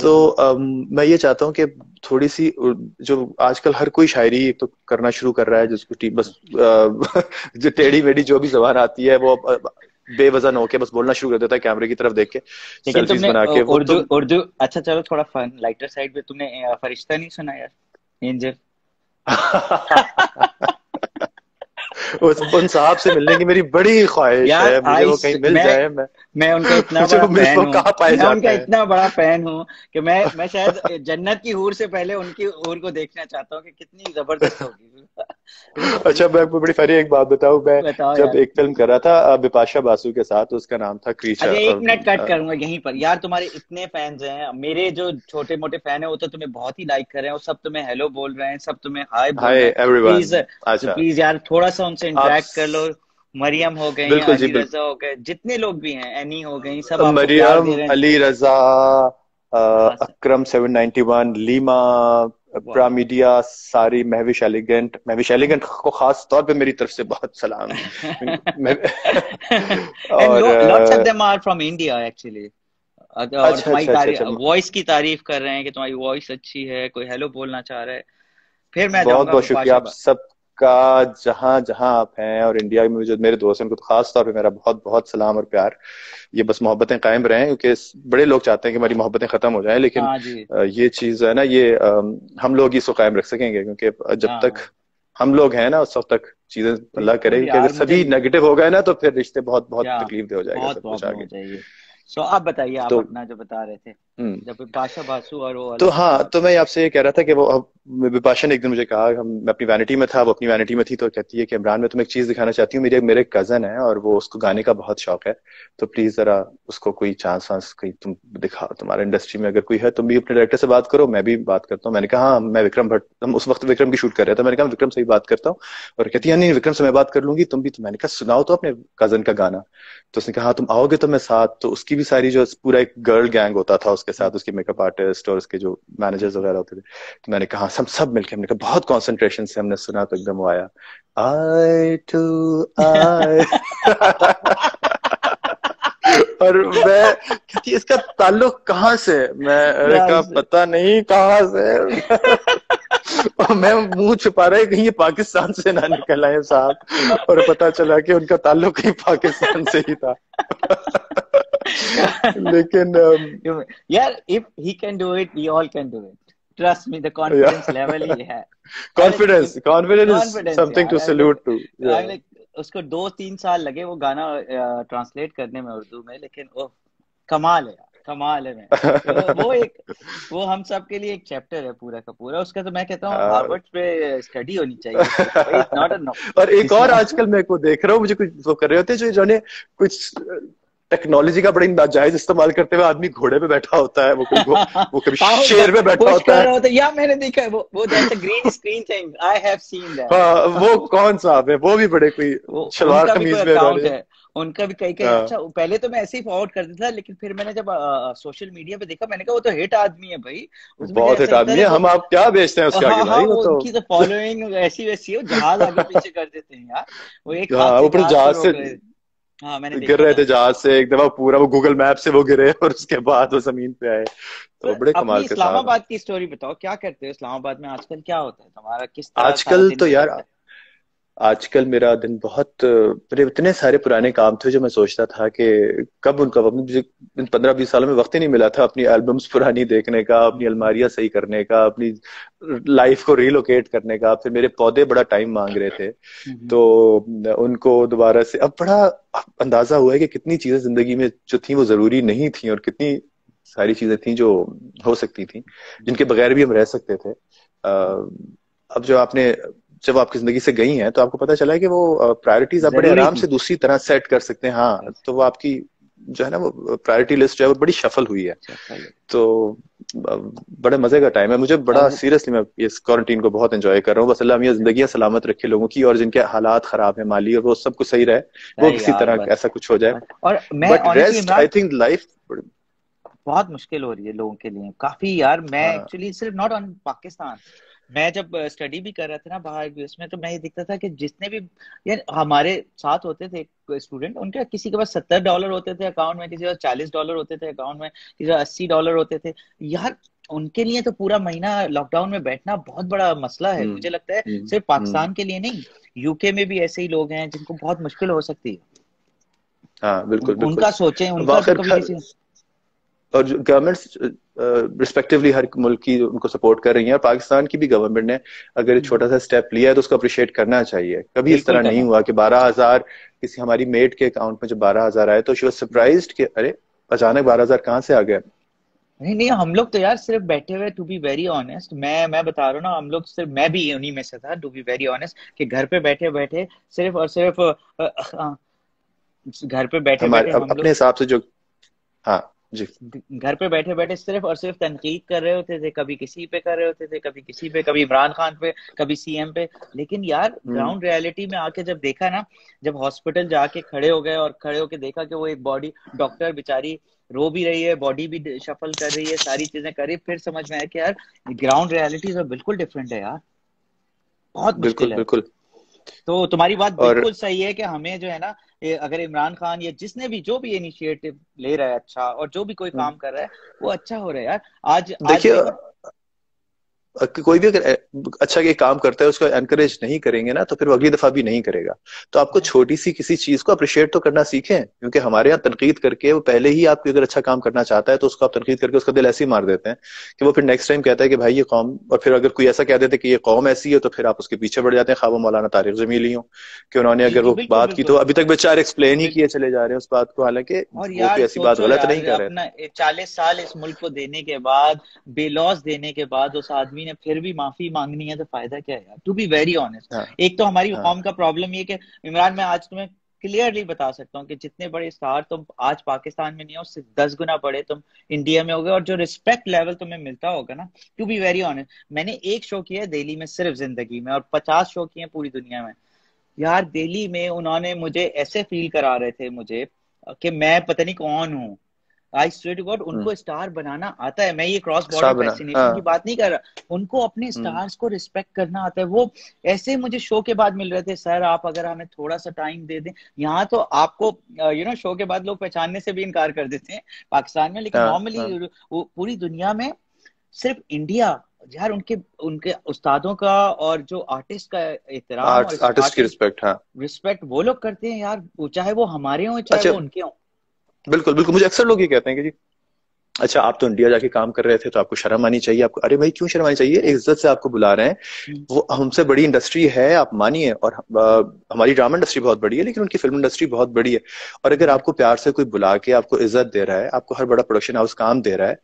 तो आ, मैं ये चाहता हूँ कि थोड़ी सी जो आजकल हर कोई शायरी तो करना शुरू कर रहा है जिसको बस आ, (laughs) जो टेढ़ी मेढ़ी जो भी जबान आती है वो बेवजन होके बस बोलना शुरू कर देता है कैमरे की तरफ़ देख के सेल्फीज बना के उर्दू तो, उर्दू अच्छा चलो थोड़ा फन लाइटर साइड पे तुमने फरिश्ता नहीं सुना यार एंजल? (laughs) (laughs) उस उन साहब से मिलने की मेरी बड़ी ख्वाहिश है मुझे वो कहीं मिल जाए मैं मैं उनका इतना बड़ा फ़ैन हूँ। मैं उनका इतना बड़ा फ़ैन हूँ कि मैं मैं शायद जन्नत की हूर से पहले उनकी हूर को देखना चाहता हूँ कि कितनी ज़बरदस्त होगी। (laughs) अच्छा मैं बड़ी फरी एक बात बताऊँ मैं बताओ जब एक फ़िल्म कर रहा था बिपाशा बासु के साथ उसका नाम था क्रीचर अच्छा एक मिनट कट करूँगा यहीं पर। यार तुम्हारे इतने फैंस हैं मेरे जो छोटे मोटे फ़ैन है वो तो तुम्हें बहुत ही लाइक कर रहे हैं और सब तुम्हें हेलो बोल रहे हैं सब तुम्हें हाय हाय प्लीज़ प्लीज़ यार थोड़ा सा उनसे इंटरेक्ट कर लो। मरियम हो गई अली रजा हो गए जितने लोग भी हैं एनी हो गई सब मरियम अली रजा अक्रम 791 लीमा प्रामीडिया सारी महविश एलिगेंट महविश एलिगेंट को खास तौर पे मेरी तरफ़ से बहुत सलाम। (laughs) और फ्रॉम इंडिया एक्चुअली और तुम्हारी वॉइस की तारीफ़ कर रहे हैं कि तुम्हारी वॉइस अच्छी है कोई हेलो बोलना चाह रहा है। फिर मैं बहुत बहुत शुक्रिया आप सब का जहाँ जहाँ आप हैं और इंडिया में जो मेरे दोस्त हैं उनको तो खास तौर पे मेरा बहुत बहुत सलाम और प्यार ये बस मोहब्बतें कायम रहें क्योंकि बड़े लोग चाहते हैं कि हमारी मोहब्बतें खत्म हो जाएँ लेकिन हाँ ये चीज़ है ना ये हम लोग इसको कायम रख सकेंगे क्योंकि जब हाँ। तक हम लोग हैं ना उस वक्त तक चीज़ें अल्लाह करे कि अगर सभी नेगेटिव हो गए ना तो फिर रिश्ते बहुत बहुत तकलीफ़ दे हो जाएगा सब कुछ आगे सो आप बताइए आप तो, अपना जो बता रहे थे। जब विपाशा बासु और वो तो हाँ तो मैं आपसे ये कह रहा था कि वो विपाशा ने एक दिन मुझे कहा हम मैं अपनी वैनिटी में था वो अपनी वैनिटी में थी तो कहती है कि इमरान मैं तुम्हें एक चीज़ दिखाना चाहती हूँ मेरे मेरे कज़न है और वो उसको गाने का बहुत शौक है तो प्लीज़ जरा उसको कोई चांस वांस कहीं तुम दिखाओ तुम्हारे इंडस्ट्री में अगर कोई है तुम भी अपने डायरेक्टर से बात करो मैं भी बात करता हूँ। मैंने कहा हाँ मैं विक्रम भट्ट हम उस वक्त विक्रम की शूट कर रहे थे मैंने कहा विक्रम से भी बात करता हूँ। और कहती है नहीं विक्रम से मैं बात कर लूँगी तुम भी तो मैंने कहा सुनाओ तो अपने कज़न का गाना। तो उसने कहा हाँ तुम आओगे तो मैं साथ तो उसकी भी सारी जो पूरा एक गर्ल गैंग होता था उसके साथ उसकी मेकअप आर्टिस्ट और उसके जो मैनेजर्स वगैरह होते थे तो मैंने कहा सब सब मिलकर हमने कहा बहुत कॉन्सेंट्रेशन से हमने सुना तो एकदम वो आया। आई टू आई और मैं कहती इसका ताल्लुक कहाँ से मैं कहा पता नहीं कहाँ से (laughs) और मैं मुँह छुपा रहा है कहीं ये पाकिस्तान से ना निकल आए साहब। और पता चला कि उनका ताल्लुक ही पाकिस्तान से ही था। (laughs) (laughs) लेकिन यार if he can do it we all can do it trust me the confidence yeah. level he had (laughs) confidence. Like, confidence, confidence is something to salute to. yeah. like उसको दो तीन साल लगे वो गाना ट्रांसलेट करने में उर्दू में लेकिन वो कमाल है कमाल है तो (laughs) वो एक वो हम सब के लिए एक चैप्टर है पूरा का पूरा। उसका तो मैं कहता हूँ हार्वर्ड पे स्टडी होनी चाहिए। नॉट और एक और आजकल मैं को देख रहा हूँ मुझे कुछ वो कर रहे होते जो जो कुछ टेक्नोलॉजी का बड़ी नाजायज इस्तेमाल करते हुए आदमी घोड़े पे बैठा होता है वो कभी वो कभी (laughs) शेर पे बैठा होता है। या मैंने देखा है वो वो green screen thing I have seen that हाँ वो कौन सा है? वो भी बड़े कोई शलवार कमीज में है उनका भी कई कई हाँ। अच्छा पहले तो मैं ऐसे ही फॉरवर्ड कर देता था लेकिन फिर मैंने जब सोशल मीडिया पे देखा मैंने कहा वो तो हिट आदमी है भाई बहुत हिट आदमी है हम आप क्या बेचते हैं उसके आगे हाँ, भाई वो तो उनकी तो फॉलोइंग ऐसी वैसी है जहाज़ आगे पीछे कर देते हैं यार वो एक हाँ, ऊपर जहाज़ से हाँ मैंने गिर रहे थे। जहाज़ से एक दफ़ा पूरा वो गूगल मैप से वो गिरे (laughs) और उसके बाद वो ज़मीन पे आए। तो बड़े कमाल के इस्लामाबाद की स्टोरी बताओ क्या करते हो इस्लामाबाद में? आजकल क्या होता है? तुम्हारा किस आजकल तो यार आजकल मेरा दिन बहुत मेरे इतने सारे पुराने काम थे जो मैं सोचता था कि कब उनका इन पंद्रह बीस सालों में वक्त ही नहीं मिला था अपनी एल्बम्स पुरानी देखने का अपनी अलमारियाँ सही करने का अपनी लाइफ को रिलोकेट करने का। फिर मेरे पौधे बड़ा टाइम मांग रहे थे। तो उनको दोबारा से अब बड़ा अंदाज़ा हुआ है कि कितनी चीज़ें ज़िंदगी में जो थी वो ज़रूरी नहीं थी और कितनी सारी चीज़ें थी जो हो सकती थी जिनके बगैर भी हम रह सकते थे। अब जो आपने जब आपकी ज़िंदगी से गई हैं तो आपको पता चला है कि वो प्रायोरिटीज आप बड़े आराम से दूसरी तरह सेट कर सकते हैं। हाँ तो वो आपकी जो है ना वो प्रायोरिटी लिस्ट जो है वो बड़ी शफल हुई है। तो बड़े मज़े का टाइम है। मुझे बड़ा सीरियसली मैं इस क्वारंटीन को बहुत एंजॉय कर रहा हूँ। बस अल्लाह मियाँ ज़िंदगी सलामत रखे लोगों की और जिनके हालात खराब है माली और वो सब कुछ सही रहे। वो किसी तरह ऐसा कुछ हो जाए। और रेस्ट आई थिंक लाइफ बहुत मुश्किल हो रही है लोगों के लिए। काफ़ी यार मैं एक्चुअली सिर्फ़ नॉट ऑन पाकिस्तान। मैं जब स्टडी भी कर रहा था ना बाहर भी उसमें तो मैं ये देखता था कि जितने भी यार हमारे साथ होते थे स्टूडेंट उनके किसी के पास सत्तर डॉलर होते थे अकाउंट में किसी के पास चालीस डॉलर होते थे अकाउंट में किसी के पास अस्सी डॉलर होते थे। यार उनके लिए तो पूरा महीना लॉकडाउन में बैठना बहुत बड़ा मसला है। मुझे लगता है हम्म, सिर्फ़ पाकिस्तान हम्म। के लिए नहीं यूके में भी ऐसे ही लोग हैं जिनको बहुत मुश्किल हो सकती है। हाँ बिल्कुल उनका सोचें उनका और गवर्नमेंट्स रिस्पेक्टिवली हर मुल्क की उनको सपोर्ट कर रही है और पाकिस्तान की भी गवर्नमेंट ने अगर हम्म। छोटा सा स्टेप लिया है तो उसको अप्रिशिएट करना चाहिए। कभी इस तरह नहीं हुआ कि बारह हज़ार किसी हमारी मेट के अकाउंट में जब बारह हज़ार आए तो शी वॉज़ सरप्राइज़ कि अरे अचानक बारह हज़ार कहाँ से आ गया नहीं नहीं हम लोग तो यार सिर्फ़ बैठे हुए टू बी वेरी ऑनेस्ट मैं मैं बता रहा हूँ ना हम लोग सिर्फ़ मैं भी उन्हीं में से था टू बी वेरी ऑनेस्ट कि घर पे बैठे बैठे सिर्फ़ और सिर्फ़ घर पे बैठे बैठे अपने हिसाब से जो हाँ। जी। घर पे बैठे बैठे सिर्फ़ और सिर्फ़ तनकीद कर रहे होते थे कभी किसी पे कर रहे होते थे कभी किसी पे कभी इमरान खान पे कभी सीएम पे। लेकिन यार ग्राउंड रियलिटी में आके जब देखा ना जब हॉस्पिटल जाके खड़े हो गए और खड़े होके देखा कि वो एक बॉडी डॉक्टर बेचारी रो भी रही है बॉडी भी शफल कर रही है सारी चीज़ें कर रही फिर समझ में आया कि यार ग्राउंड रियलिटी बिल्कुल डिफरेंट है यार। बहुत बिल्कुल बिल्कुल। तो तुम्हारी बात बिल्कुल सही है कि हमें जो है ना अगर इमरान खान या जिसने भी जो भी इनिशिएटिव ले रहा है अच्छा और जो भी कोई हम्म। काम कर रहा है वो अच्छा हो रहा है यार आज देखिए कोई भी अगर अच्छा ये काम करता है उसको एनकरेज नहीं करेंगे ना तो फिर वो अगली दफ़ा भी नहीं करेगा। तो आपको छोटी सी किसी चीज़ को अप्रिशिएट तो करना सीखें क्योंकि हमारे यहाँ तनकीद करके वो पहले ही आपको अगर अच्छा काम करना चाहता है तो उसको आप तनकीद करके उसका दिल ऐसे ही मार देते हैं कि वो फिर नेक्स्ट टाइम कहता है कि भाई ये कौम और फिर अगर कोई ऐसा कह देते कि ये कौम ऐसी है तो फिर आप उसके पीछे बढ़ जाते हैं खाबो मौलाना तारिक जमीली हो कि उन्होंने अगर वो बात की तो अभी तक बेचारे एक्सप्लेन ही किए चले जा रहे हैं उस बात को हालाँकि ऐसी बात गलत नहीं कर रहे। चालीस साल इस मुल्क को देने के बाद बेलॉस देने के बाद उस आदमी ने फिर भी माफ़ी मांगनी है तो फ़ायदा क्या है टू बी वेरी ऑनेस्ट एक तो हमारी कौम हाँ। का प्रॉब्लम ये कि इमरान मैं आज तुम्हें क्लियरली बता सकता हूँ कि जितने बड़े स्टार तुम आज पाकिस्तान में नहीं हो उससे दस गुना बड़े तुम इंडिया में हो गए और जो रिस्पेक्ट लेवल तुम्हें मिलता होगा ना टू बी वेरी ऑनेस्ट मैंने एक शो किया है दिल्ली में सिर्फ़ ज़िंदगी में और पचास शो किए हैं पूरी दुनिया में। यार दिल्ली में उन्होंने मुझे ऐसे फील करा रहे थे मुझे कि मैं पता नहीं कौन हूँ। आई स्ट्रेट गॉड उनको स्टार हम्म। बनाना आता है मैं ये क्रॉस बॉर्डर फैसिनेशन हाँ. की बात नहीं कर रहा उनको अपने स्टार्स हम्म। को रिस्पेक्ट करना आता है वो ऐसे मुझे शो के बाद मिल रहे थे सर आप अगर हमें थोड़ा सा टाइम दे दें यहाँ तो आपको यू नो शो के बाद लोग पहचानने से भी इनकार कर देते हैं पाकिस्तान में लेकिन नॉर्मली हाँ, हाँ. पूरी दुनिया में सिर्फ़ इंडिया यार उनके उनके उस्तादों का और जो आर्टिस्ट का एहतराम आर्टिस्ट की रिस्पेक्ट हाँ रिस्पेक्ट वो लोग करते हैं यार चाहे वो हमारे हों चाहे अच्छा, वो उनके हों बिल्कुल बिल्कुल। मुझे अक्सर लोग ये कहते हैं कि जी अच्छा आप तो इंडिया जाके काम कर रहे थे तो आपको शर्म आनी चाहिए आपको अरे भाई क्यों शर्म आनी चाहिए? इज़्ज़त से आपको बुला रहे हैं। हम्म। वो हमसे बड़ी इंडस्ट्री है आप मानिए और आ, हमारी ड्रामा इंडस्ट्री बहुत बड़ी है लेकिन उनकी फ़िल्म इंडस्ट्री बहुत बड़ी है। और अगर आपको प्यार से कोई बुला के आपको इज़्ज़त दे रहा है आपको हर बड़ा प्रोडक्शन हाउस काम दे रहा है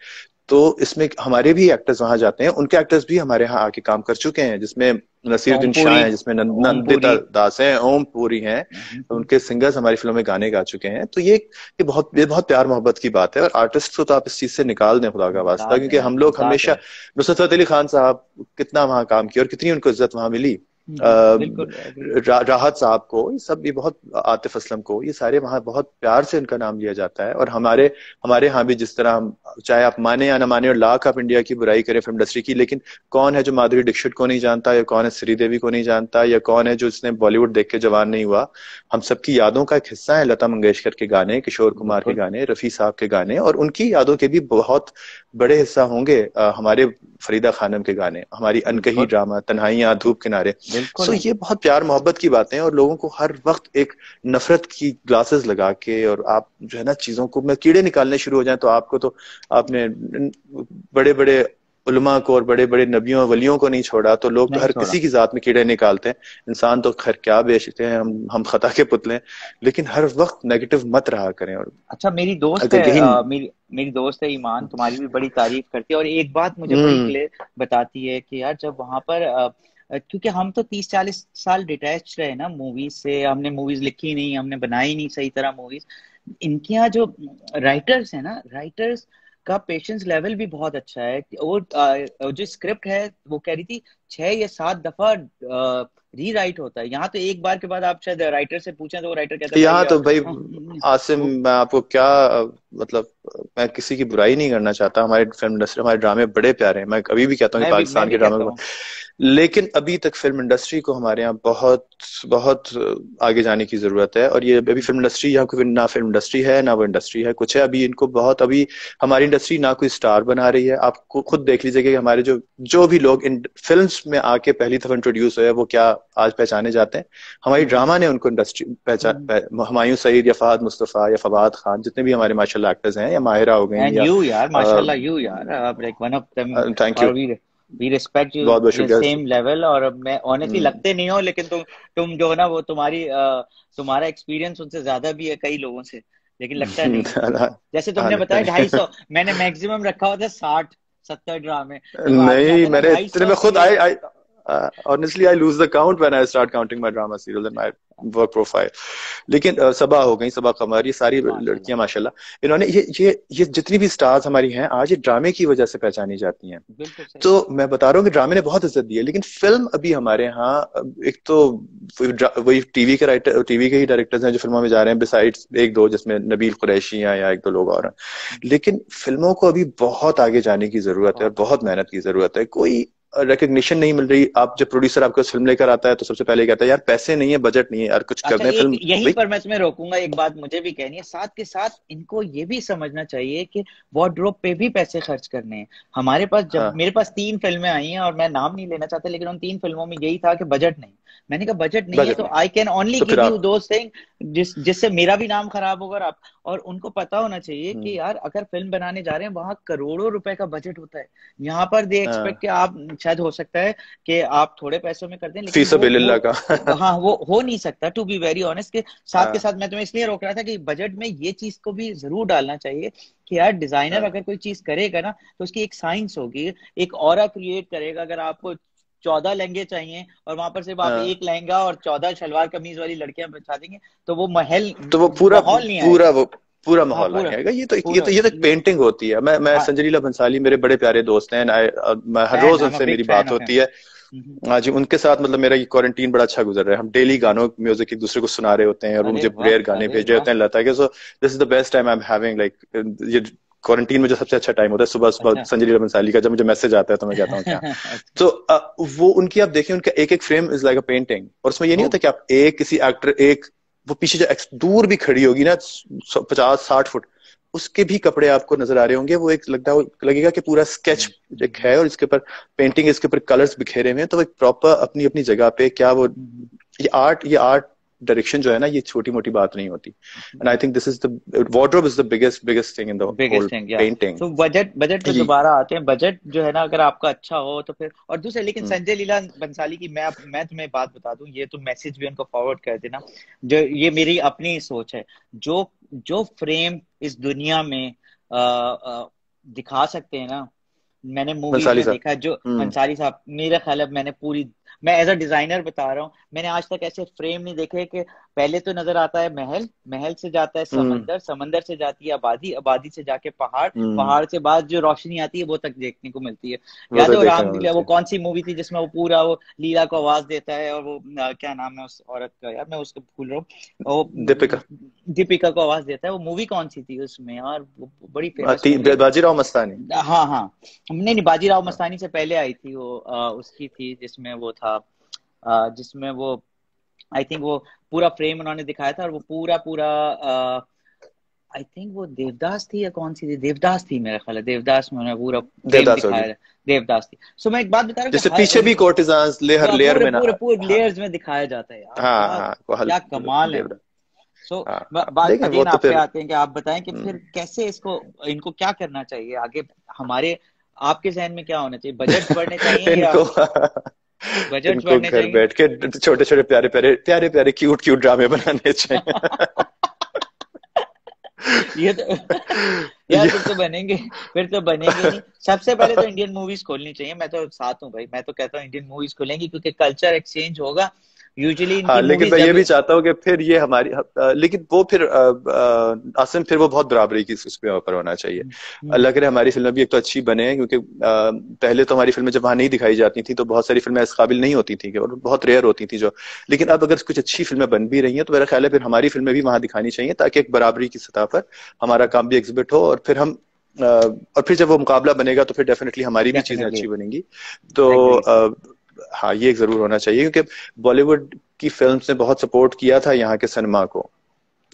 तो इसमें हमारे भी एक्टर्स वहाँ जाते हैं। उनके एक्टर्स भी हमारे यहाँ आके काम कर चुके हैं जिसमें नसीरुद्दीन शाह है जिसमें नंदिता दास है ओम पूरी हैं। तो उनके सिंगर्स हमारी फ़िल्म में गाने गा चुके हैं। तो ये ये बहुत ये बहुत प्यार मोहब्बत की बात है। और आर्टिस्ट को तो आप इस चीज़ से निकाल दें खुदा का वास्ता क्योंकि हम लोग हमेशा नुसरत अली खान साहब कितना वहाँ काम किया और कितनी उनको इज़्ज़त वहाँ मिली। रा, राहत साहब को ये सब ये बहुत आतिफ असलम को ये सारे वहाँ बहुत प्यार से उनका नाम लिया जाता है। और हमारे हमारे यहाँ भी जिस तरह हम चाहे आप माने या ना माने और लाख आप इंडिया की बुराई करें फ़िल्म इंडस्ट्री की लेकिन कौन है जो माधुरी दीक्षित को नहीं जानता या कौन है श्रीदेवी को नहीं जानता या कौन है जो इसने बॉलीवुड देख के जवान नहीं हुआ? हम सबकी यादों का एक हिस्सा है लता मंगेशकर के गाने किशोर कुमार के गाने रफी साहब के गाने और उनकी यादों के भी बहुत बड़े हिस्सा होंगे हमारे फरीदा खानम के गाने हमारी अनकही ड्रामा तन्हाइयाँ धूप किनारे। सो ये बहुत प्यार मोहब्बत की बातें हैं और लोगों को हर वक्त एक नफरत की ग्लासेस लगा के और आप जो है ना चीज़ों को मैं कीड़े निकालने शुरू हो जाए तो आपको तो आपने बड़े बड़े उलमा को और बड़े बड़े नबियों वलियों को नहीं छोड़ा तो लोग तो हर किसी की जात में कीड़े निकालते हैं। इंसान तो खैर क्या बेचते हैं हम हम खता के पुतले हैं। लेकिन हर वक्त नेगेटिव मत रहा करें और अच्छा मेरी दोस्त है आ, मेरी मेरी दोस्त है ईमान तुम्हारी भी बड़ी तारीफ़ करती है और एक बात मुझे बड़ी क्लियर हम्म। बताती है कि यार जब वहाँ पर क्योंकि हम तो तीस चालीस साल डिटैच रहे ना मूवीज़ से हमने मूवीज़ लिखी नहीं हमने बनाई नहीं सही तरह मूवीज़ इनके यहाँ जो राइटर्स है ना राइटर्स का पेशेंस लेवल भी बहुत अच्छा है। वो जो स्क्रिप्ट है वो कह रही थी छह या सात दफ़ा री राइट होता है। यहाँ तो एक बार के बाद आप शायद राइटर से पूछें तो वो राइटर कहता है यहाँ तो भाई आसिम मैं आपको क्या मतलब मैं किसी की बुराई नहीं करना चाहता। हमारे फ़िल्म इंडस्ट्री हमारे ड्रामे बड़े प्यारे हैं। मैं कभी भी कहता हूँ पाकिस्तान के ड्रामे लेकिन अभी तक फ़िल्म इंडस्ट्री को हमारे यहाँ बहुत बहुत आगे जाने की ज़रूरत है और ये अभी फ़िल्म इंडस्ट्री यहाँ कोई ना फ़िल्म इंडस्ट्री है ना वो इंडस्ट्री है कुछ है। अभी इनको बहुत अभी हमारी इंडस्ट्री ना कोई स्टार बना रही है। आप खुद देख लीजिए कि हमारे जो जो भी लोग इन फ़िल्म में आके पहली दफ़ा इंट्रोड्यूस हुए वो क्या आज पहचाने जाते हैं? हमारी ड्रामा ने उनको इंडस्ट्री पहचान हम्म। हमायूं सईद या फहद मुस्तफ़ा या फवाद खान जितने भी हमारे माशा एक्टर्स हैं या माहिरा हो गए thank you we respect you same level और मैं ऑनेस्टली hmm. लगते नहीं हो लेकिन तुम तुम जो ना वो तुम्हारी तुम्हारा एक्सपीरियंस उनसे ज़्यादा भी है कई लोगों से लेकिन लगता नहीं (laughs) जैसे तुमने बताया ढाई सौ मैंने मैक्सिमम रखा हुआ था साठ सत्तर ड्रामे तो नहीं मैंने इतने में खुद I I honestly I lose the count when I start counting my drama serial and my work profile लेकिन uh, सबा हो गई सबा कमर ये सारी लड़कियाँ माशाल्लाह। इन्होंने ये ये ये जितनी भी स्टार्स हमारी हैं आज ये ड्रामे की वजह से पहचानी जाती हैं। तो मैं बता रहा हूँ कि ड्रामे ने बहुत इज़्ज़त दी है लेकिन फ़िल्म अभी हमारे यहाँ एक तो वही टीवी के राइटर टीवी के ही डायरेक्टर्स हैं जो फ़िल्मों में जा रहे हैं बिसाइड्स एक दो जिसमें नबील कुरैशी या एक दो लोग और हैं। लेकिन फ़िल्मों को अभी बहुत आगे जाने की ज़रूरत है बहुत मेहनत की ज़रूरत है। कोई रिकग्निशन नहीं मिल रही। आप जब प्रोड्यूसर आपको फ़िल्म लेकर आता है तो सबसे पहले कहता है यार पैसे नहीं है बजट नहीं है यार कुछ अच्छा, करने फ़िल्म यही पर मैं तुम्हें रोकूँगा एक बात मुझे भी कहनी है। साथ के साथ इनको ये भी समझना चाहिए कि वार्ड्रोप पे भी पैसे खर्च करने हैं। हमारे पास जब हाँ. मेरे पास तीन फ़िल्में आई हैं और मैं नाम नहीं लेना चाहता लेकिन उन तीन फ़िल्मों में यही था कि बजट नहीं। मैंने कहा बजट नहीं है तो I can only give you दो थिंग जिस जिससे मेरा भी नाम खराब होगा आप और उनको पता होना चाहिए कि हम्म। यार अगर फ़िल्म बनाने जा रहे हैं वहाँ करोड़ों रुपए का बजट होता है। यहाँ पर दे एक्सपेक्ट हाँ। कि आप शायद हो सकता है कि आप थोड़े पैसों में कर दें लेकिन वो, का हाँ वो हो नहीं सकता टू बी वेरी ऑनेस्ट के साथ हाँ. के साथ मैं तुम्हें इसलिए रोक रहा था कि बजट में ये चीज़ को भी ज़रूर डालना चाहिए कि यार डिज़ाइनर हाँ. अगर कोई चीज़ करेगा ना तो उसकी एक साइंस होगी एक और क्रिएट करेगा अगर आपको चौदह लहंगे चाहिए और वहाँ पर सिर्फ़ आप हाँ। एक लहंगा और चौदह शलवार कमीज वाली लड़कियाँ बचा देंगे तो वो महल तो वो पूरा माहौल नहीं पूरा वो पूरा हाँ, माहौल हाँ, आएगा ये तो ये तो ये तो पेंटिंग होती है। मैं मैं हाँ, संजरीला भंसाली मेरे बड़े प्यारे दोस्त हैं मैं हर रोज उनसे मेरी बात होती है। हम्म। हाँ जी उनके साथ मतलब मेरा ये क्वारंटीन बड़ा अच्छा गुजर रहा है। हम डेली गानों म्यूज़िक एक दूसरे को सुना रहे होते हैं और मुझे रेयर गाने भेजे होते हैं लता के। So this is the best time I am having like ये क्वारंटीन में जो सबसे अच्छा टाइम होता है सुबह सुबह अच्छा। संजय बंसाली का जब मुझे मैसेज आता है तो मैं कहता हूँ क्या। (laughs) तो uh, वो उनकी आप देखिए उनका एक एक frame is like a painting और उसमें ये नहीं होता कि आप एक किसी एक्टर एक वो पीछे जो दूर भी खड़ी होगी ना पचास साठ फुट उसके भी कपड़े आपको नज़र आ रहे होंगे। वो एक लगता है लगेगा कि पूरा स्केच एक है और इसके ऊपर पेंटिंग इसके ऊपर कलर्स बिखेरे हुए हैं। तो एक प्रॉपर अपनी अपनी जगह पे क्या वो ये आर्ट ये आर्ट डायरेक्शन जो है ना ये छोटी मोटी बात नहीं होती। And I think this is the wardrobe is the biggest biggest thing in the thing painting तो बजट बजट पे दोबारा आते हैं। बजट जो है ना अगर आपका अच्छा हो तो फिर और दूसरे लेकिन हम्म। संजय लीला बंसाली की मैं मैं तुम्हें बात बता दूँ ये तो मैसेज भी उनको फॉरवर्ड कर देना। जो ये मेरी अपनी सोच है। जो जो फ्रेम इस दुनिया में आ, आ, दिखा सकते हैं ना मैंने मूवी में देखा जो अंसारी हम्म। साहब मेरा ख्याल है मैंने पूरी मैं एज अ डिज़ाइनर बता रहा हूँ मैंने आज तक ऐसे फ्रेम नहीं देखे कि पहले तो नज़र आता है महल महल से जाता है हम्म। समंदर समंदर से जाती है आबादी आबादी से जाके पहाड़ हम्म। पहाड़ से बाद जो रोशनी आती है वो तक देखने को मिलती है। याद है राम लीला वो कौन सी मूवी थी जिसमें वो पूरा वो लीला को आवाज़ देता है और वो क्या नाम है उस औरत का यार मैं उसको भूल रहा हूँ। वो दीपिका। दीपिका को आवाज़ देता है। वो मूवी कौन सी थी उसमें यार? बड़ी बाजीराव मस्तानी। हाँ हाँ। नहीं नहीं बाजीराव मस्तानी से पहले आई थी वो उसकी थी जिसमें वो था जिसमें वो आई थिंक वो पूरा फ्रेम उन्होंने दिखाया था और वो पूरा पूरा आई थिंक वो देवदास थी या कौन सी थी? देवदास थी मेरा ख्याल है देवदास में उन्होंने पूरा देवदास दिखाया देवदास थी। सो so, मैं एक बात बता रहा हूँ जैसे पीछे भी कोर्टिजान लेयर लेयर में ना पूरे पूरे लेयर्स में दिखाया जाता है यार। हाँ, हाँ, क्या कमाल है। सो हाँ, बात अगेन तो आप पे आते हैं कि आप बताएँ कि फिर हम्म। कैसे इसको इनको क्या करना चाहिए? आगे हमारे आपके जहन में क्या होना चाहिए? बजट (laughs) बढ़ने चाहिए बजट घर बैठ के छोटे छोटे प्यारे प्यारे प्यारे प्यारे क्यूट क्यूट ड्रामे बनाने चाहिए। (laughs) ये तो यार फिर तो बनेंगे फिर तो बनेंगे नहीं। सबसे पहले तो इंडियन मूवीज़ खोलनी चाहिए। मैं तो साथ हूँ भाई। मैं तो कहता हूँ इंडियन मूवीज़ खोलेंगी क्योंकि कल्चर एक्सचेंज होगा। यूजुअली हाँ लेकिन मैं ये भी चाहता हूँ कि फिर ये हमारी लेकिन वो फिर आसन फिर वो बहुत बराबरी की उसके ऊपर होना चाहिए। हम्म। अल्लाह करे हमारी फ़िल्में भी एक तो अच्छी बने क्योंकि पहले तो हमारी फ़िल्में जब वहाँ नहीं दिखाई जाती थी तो बहुत सारी फ़िल्में इस काबिल नहीं होती थी और बहुत रेयर होती थी जो लेकिन अब अगर कुछ अच्छी फ़िल्में बन भी रही हैं तो मेरा ख्याल है फिर हमारी फ़िल्में भी वहाँ दिखानी चाहिए ताकि एक बराबरी की सतह पर हमारा काम भी एग्जिबिट हो और फिर हम और फिर जब वो मुकाबला बनेगा तो फिर डेफिनेटली हमारी भी चीज़ें अच्छी बनेंगी। तो हाँ ये ज़रूर होना चाहिए क्योंकि बॉलीवुड की फ़िल्म ने बहुत सपोर्ट किया था यहाँ के सिनेमा को।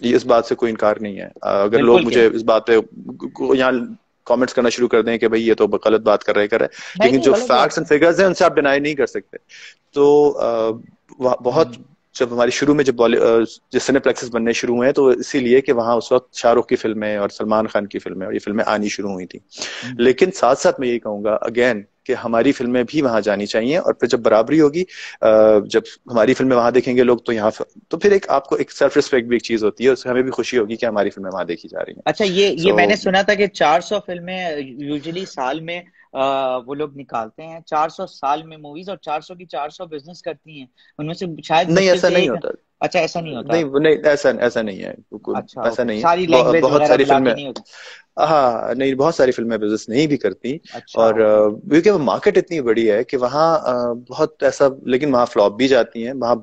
ये इस बात से कोई इनकार नहीं है। अगर लोग मुझे इस बात पे यहाँ कमेंट्स करना शुरू कर दें कि भाई ये तो गलत बात कर रहे कर रहे। लेकिन जो फैक्ट्स एंड फिगर्स हैं उनसे आप डिनाई नहीं कर सकते। तो बहुत हम्म। जब हमारी शुरू में जब जो सिनेप्लेक्सेस बनने शुरू हुए तो इसीलिए कि वहाँ उस वक्त शाहरुख की फ़िल्में और सलमान खान की फ़िल्में और ये फ़िल्में आनी शुरू हुई थी। हम्म। लेकिन साथ साथ मैं यही कहूँगा अगेन कि हमारी फ़िल्में भी वहाँ जानी चाहिए और फिर जब बराबरी होगी जब हमारी फ़िल्में वहाँ देखेंगे लोग तो यहाँ तो फिर एक आपको एक सेल्फ रिस्पेक्ट भी एक चीज़ होती है उससे हमें भी खुशी होगी कि हमारी फ़िल्में वहाँ देखी जा रही है। अच्छा ये so, ये मैंने सुना था कि 400 फ़िल्में यूजली साल में वो लोग निकालते हैं। 400 साल में मूवीज़ और 400 की 400 बिज़नेस करती हैं। उनमें से शायद नहीं ऐसा नहीं होता। अच्छा ऐसा नहीं होता। नहीं नहीं ऐसा ऐसा नहीं है। अच्छा, ऐसा नहीं सारी है बहुत सारी फ़िल्में हाँ नहीं बहुत सारी फ़िल्में बिज़नेस नहीं भी करती। अच्छा, और क्योंकि वो मार्केट इतनी बड़ी है कि वहाँ बहुत ऐसा लेकिन वहाँ फ्लॉप भी जाती हैं। वहाँ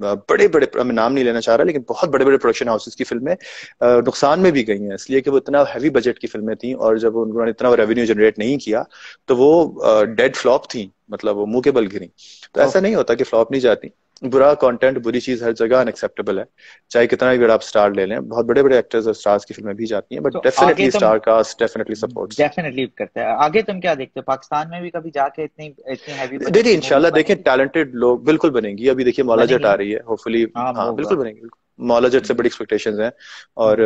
बड़े बड़े मैं नाम नहीं लेना चाह रहा लेकिन बहुत बड़े बड़े प्रोडक्शन हाउसेस की फ़िल्में नुकसान में भी गई हैं इसलिए कि वो इतना हैवी बजट की फ़िल्में थी और जब उन्होंने इतना रेवेन्यू जनरेट नहीं किया तो वो डेड फ्लॉप थी मतलब वो मुँह के बल गिरी। तो ऐसा नहीं होता कि फ्लॉप नहीं जाती। बुरा कंटेंट बुरी चीज़ हर जगह अनएक्सेप्टेबल है। चाहे कितना भी बड़ा आप स्टार ले लें बहुत बड़े बड़े एक्टर्स और स्टार्स की फ़िल्में भी जाती हैं but definitely star cast definitely support definitely करते हैं। आगे तुम क्या देखते हो? पाकिस्तान में भी कभी जाके इतनी इतनी हैवी देखिए इंशाल्लाह देखिए टैलेंटेड लोग बिल्कुल बनेंगी। अभी देखिए मौला जट आ रही है होपफुली हाँ, हाँ बिल्कुल बनेंगी मौला जट से बड़ी एक्सपेक्टेशंस हैं। और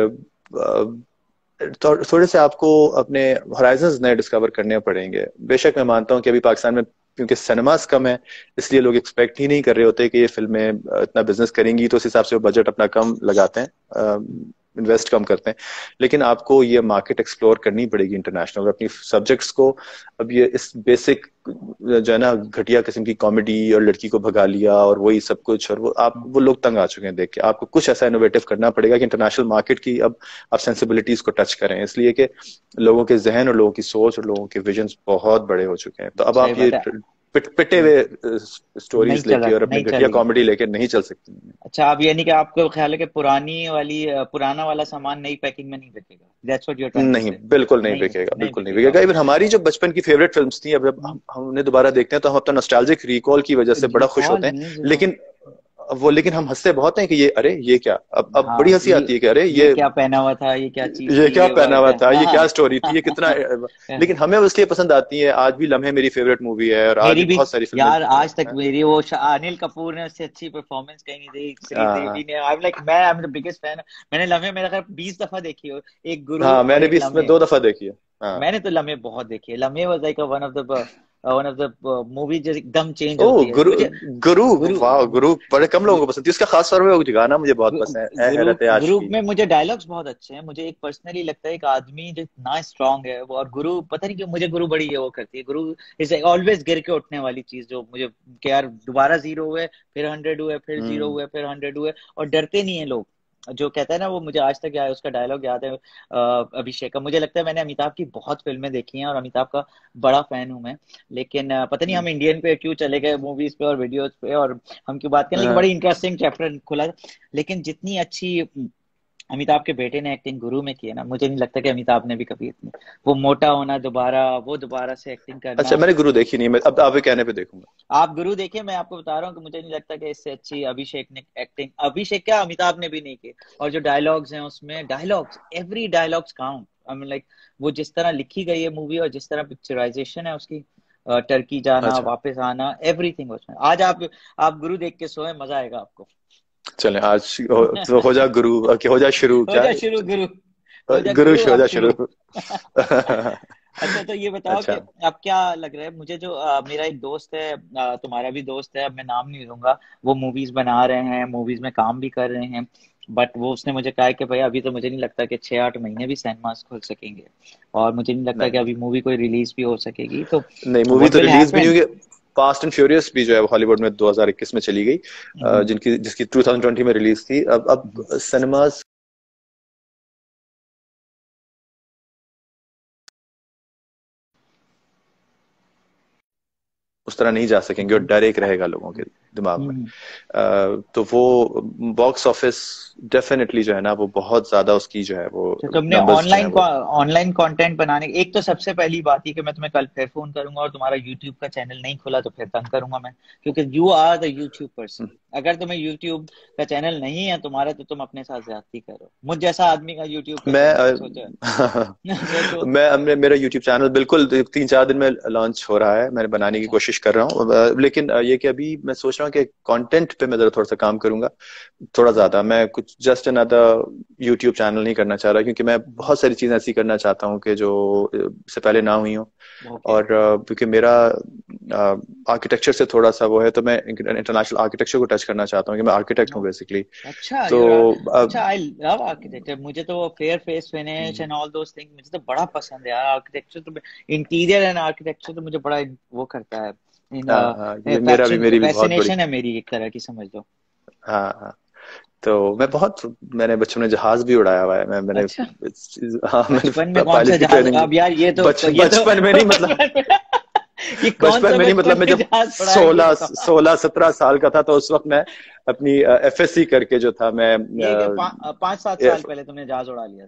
थोड़े से आपको अपने हॉराइजन नए डिस्कवर करने पड़ेंगे। बेशक मैं मानता हूँ कि अभी पाकिस्तान में क्योंकि सिनेमास कम है, इसलिए लोग एक्सपेक्ट ही नहीं कर रहे होते कि ये फ़िल्में इतना बिज़नेस करेंगी तो उस हिसाब से वो बजट अपना कम लगाते हैं। इन्वेस्ट कम करते हैं। लेकिन आपको ये मार्केट एक्सप्लोर करनी पड़ेगी इंटरनेशनल अपनी सब्जेक्ट्स को अब ये इस बेसिक जो है ना घटिया किस्म की कॉमेडी और लड़की को भगा लिया और वही सब कुछ और वो आप वो लोग तंग आ चुके हैं देख के। आपको कुछ ऐसा इनोवेटिव करना पड़ेगा कि इंटरनेशनल मार्केट की अब आप सेंसिबिलिटीज को टच करें। इसलिए कि लोगों के जहन और लोगों की सोच और लोगों के विजन बहुत बड़े हो चुके हैं। तो अब आप ये पिट, पिटे हुए स्टोरीज लेके और अपनी घटिया कॉमेडी लेके नहीं चल सकती। अच्छा अब यानी कि आपको ख्याल है कि पुरानी वाली पुराना वाला सामान नई पैकिंग में नहीं बिकेगा। दैट्स व्हाट यू आर नहीं बिल्कुल नहीं बिकेगा बिल्कुल नहीं बिकेगा। इवन हमारी जो बचपन की फेवरेट फ़िल्म थी अब हम उन्हें दोबारा देखते हैं तो हम अपना नॉस्टैल्जिक रिकॉल की वजह से बड़ा खुश होते हैं। लेकिन वो लेकिन हम हँसते बहुत हैं कि ये अरे ये क्या? अब अब हाँ, बड़ी हँसी आती है कि अरे ये, ये क्या पहना हुआ था ये क्या चीज़ ये क्या पहना हुआ था ये क्या स्टोरी थी ये कितना (laughs) लेकिन हमें इसलिए पसंद आती है आज भी लम्हे मेरी फेवरेट मूवी है और आज बहुत सारी यार आज तक मेरी वो अनिल कपूर ने उससे अच्छी परफॉर्मेंस कहीं नहीं दी श्रीदेवी ने आई लाइक मैं I am the biggest fan मैंने लम्हे मेरा खैर बीस दफ़ा देखी हो एक गुरु हाँ मैंने भी इसमें दो दफ़ा देखी है हाँ। मैंने तो लम्हे बहुत देखी है Lamhe was like one of the one of the movie जो एकदम चेंज होती है। गुरु गुरु गुरु वाह गुरु बड़े कम लोगों को पसंद है उसका खास तौर पे गाना मुझे बहुत पसंद है गुरु में मुझे डायलॉग्स बहुत अच्छे हैं। मुझे एक पर्सनली लगता है एक आदमी जो इतना स्ट्रांग है वो और गुरु पता नहीं क्यों मुझे गुरु बड़ी ये वो करती है। गुरु इज़ ऑलवेज गिर के उठने वाली चीज़ जो मुझे कि यार दोबारा ज़ीरो हुए फिर हंड्रेड हुए फिर ज़ीरो हम्म। हुए फिर हंड्रेड हुए और डरते नहीं है लोग। जो कहता है ना वो मुझे आज तक याद है उसका डायलॉग याद है अभिषेक का। मुझे लगता है मैंने अमिताभ की बहुत फ़िल्में देखी हैं और अमिताभ का बड़ा फ़ैन हूँ मैं। लेकिन पता नहीं हम इंडियन पे क्यों चले गए मूवीज़ पे और वीडियोज़ पे और हम क्यों बात करें लेकिन हाँ। बड़ी इंटरेस्टिंग चैप्टर खुला लेकिन जितनी अच्छी अमिताभ के बेटे ने एक्टिंग गुरु में की है ना मुझे नहीं लगता कि अमिताभ ने भी कभी इतनी वो मोटा होना दोबारा वो दोबारा से एक्टिंग करना अच्छा मैंने गुरु देखी नहीं मैं अब आप कहने पे देखूँगा। आप गुरु देखिए मैं आपको बता रहा हूँ कि मुझे नहीं लगता कि इससे अच्छी अभिषेक ने एक्टिंग अभिषेक क्या? अमिताभ ने भी नहीं की। और जो डायलॉग्स हैं उसमें dialogues every dialogues count I mean like वो जिस तरह लिखी गई है मूवी और जिस तरह पिक्चराइजेशन है उसकी टर्की जाना अच्छा। वापस आना एवरीथिंग उसमें। आज आप आप गुरु देख के सोए मज़ा आएगा आपको। चले आज तो हो जा गुरु हो जा शुरू (laughs) क्या? शुरू गुरु। गुरु हो जा शुरू। (laughs) अच्छा तो ये बताओ अच्छा। कि अब क्या लग रहा है मुझे जो आ, मेरा एक दोस्त है आ, तुम्हारा भी दोस्त है अब मैं नाम नहीं लूँगा वो मूवीज़ बना रहे हैं मूवीज़ में काम भी कर रहे हैं बट वो उसने मुझे कहा कि भाई अभी तो मुझे नहीं लगता कि छह आठ महीने भी सिनेमास खोल सकेंगे और मुझे नहीं लगता नहीं। कि अभी मूवी कोई रिलीज़ भी हो सकेगी तो नहीं मूवी तो रिलीज़ भी होगी फास्ट एंड फ्यूरियस भी जो है हॉलीवुड में 2021 में चली गई हम्म। जिनकी जिसकी 2020 में रिलीज़ थी अब अब सिनेमास उस तरह नहीं जा सकेंगे और डर एक रहेगा लोगों के दिमाग में। हम्म। तो वो बॉक्स ऑफ़िस डेफिनेटली जो है ना वो बहुत ज़्यादा उसकी जो है वो तो तुमने ऑनलाइन ऑनलाइन कंटेंट बनाने एक तो सबसे पहली बात ही कि मैं तुम्हें कल फिर फ़ोन करूँगा और तुम्हारा यूट्यूब का चैनल नहीं खुला तो फिर तंग करूँगा मैं क्योंकि you are the YouTube person अगर तुम्हें यूट्यूब का चैनल नहीं है तुम्हारा तो तुम अपने साथ ज्यादती करो। मुझ जैसा आदमी का यूट्यूब मैं (laughs) मैं मेरा यूट्यूब चैनल बिल्कुल तीन चार दिन में लॉन्च हो रहा है मैंने बनाने की अच्छा। कोशिश कर रहा हूँ। लेकिन ये कि अभी मैं सोच रहा हूँ कि कंटेंट पे मैं जरा थोड़ा सा काम करूँगा थोड़ा ज़्यादा। मैं कुछ जस्ट अनदर यूट्यूब चैनल नहीं करना चाह रहा क्योंकि मैं बहुत सारी चीज़ें ऐसी करना चाहता हूँ कि जो से पहले ना हुई हो। और क्योंकि मेरा आर्किटेक्चर से थोड़ा सा वो है तो मैं इंटरनेशनल आर्किटेक्चर को टच करना चाहता हूँ कि मैं आर्किटेक्ट हूँ बेसिकली अच्छा तो अच्छा आई लव आर्किटेक्चर मुझे तो fair face finish and all those things मुझे तो बड़ा पसंद है यार आर्किटेक्चर तो इंटीरियर एंड आर्किटेक्चर तो मुझे बड़ा वो करता है। हाँ, हाँ, मेरा भी मेरी भी बहुत बड़ी है मेरी एक तरह की समझ लो। हाँ तो मैं बहुत मैंने बचपन में जहाज़ भी उड़ाया हुआ है। मैं मैंने अच्छा। हाँ मैंने बचपन में कौन सा जहाज़ अब यार ये तो ये तो बचपन तो, में नहीं मतलब (laughs) (laughs) बचपन में नहीं मतलब मैं जब सोलह सोलह सत्रह साल का था तो उस वक्त मैं अपनी एफ़ एस सी करके जो था मैं पाँच सात साल पहले तुमने जहाज़ उड़ा लिया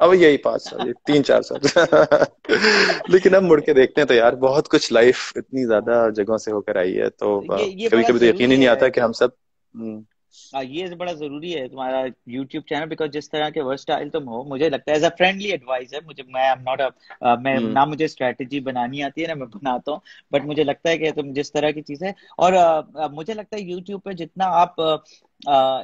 अब यही पाँच साल तीन चार साल। (laughs) लेकिन अब मुड़ के देखते हैं तो यार बहुत कुछ लाइफ इतनी ज़्यादा जगहों से होकर आई है तो कभी कभी तो यकीन ही नहीं आता कि हम सब हम्म, ये बड़ा ज़रूरी है तुम्हारा यूट्यूब चैनल बिकॉज़ जिस तरह के वर्सटाइल तुम हो मुझे लगता है एज अ फ्रेंडली एडवाइस है मुझे मैं एम नॉट अ मैं hmm. ना मुझे स्ट्रेटजी बनानी आती है ना मैं बनाता हूँ बट मुझे लगता है कि तुम जिस तरह की चीज़ है और आ, मुझे लगता है यूट्यूब पे जितना आप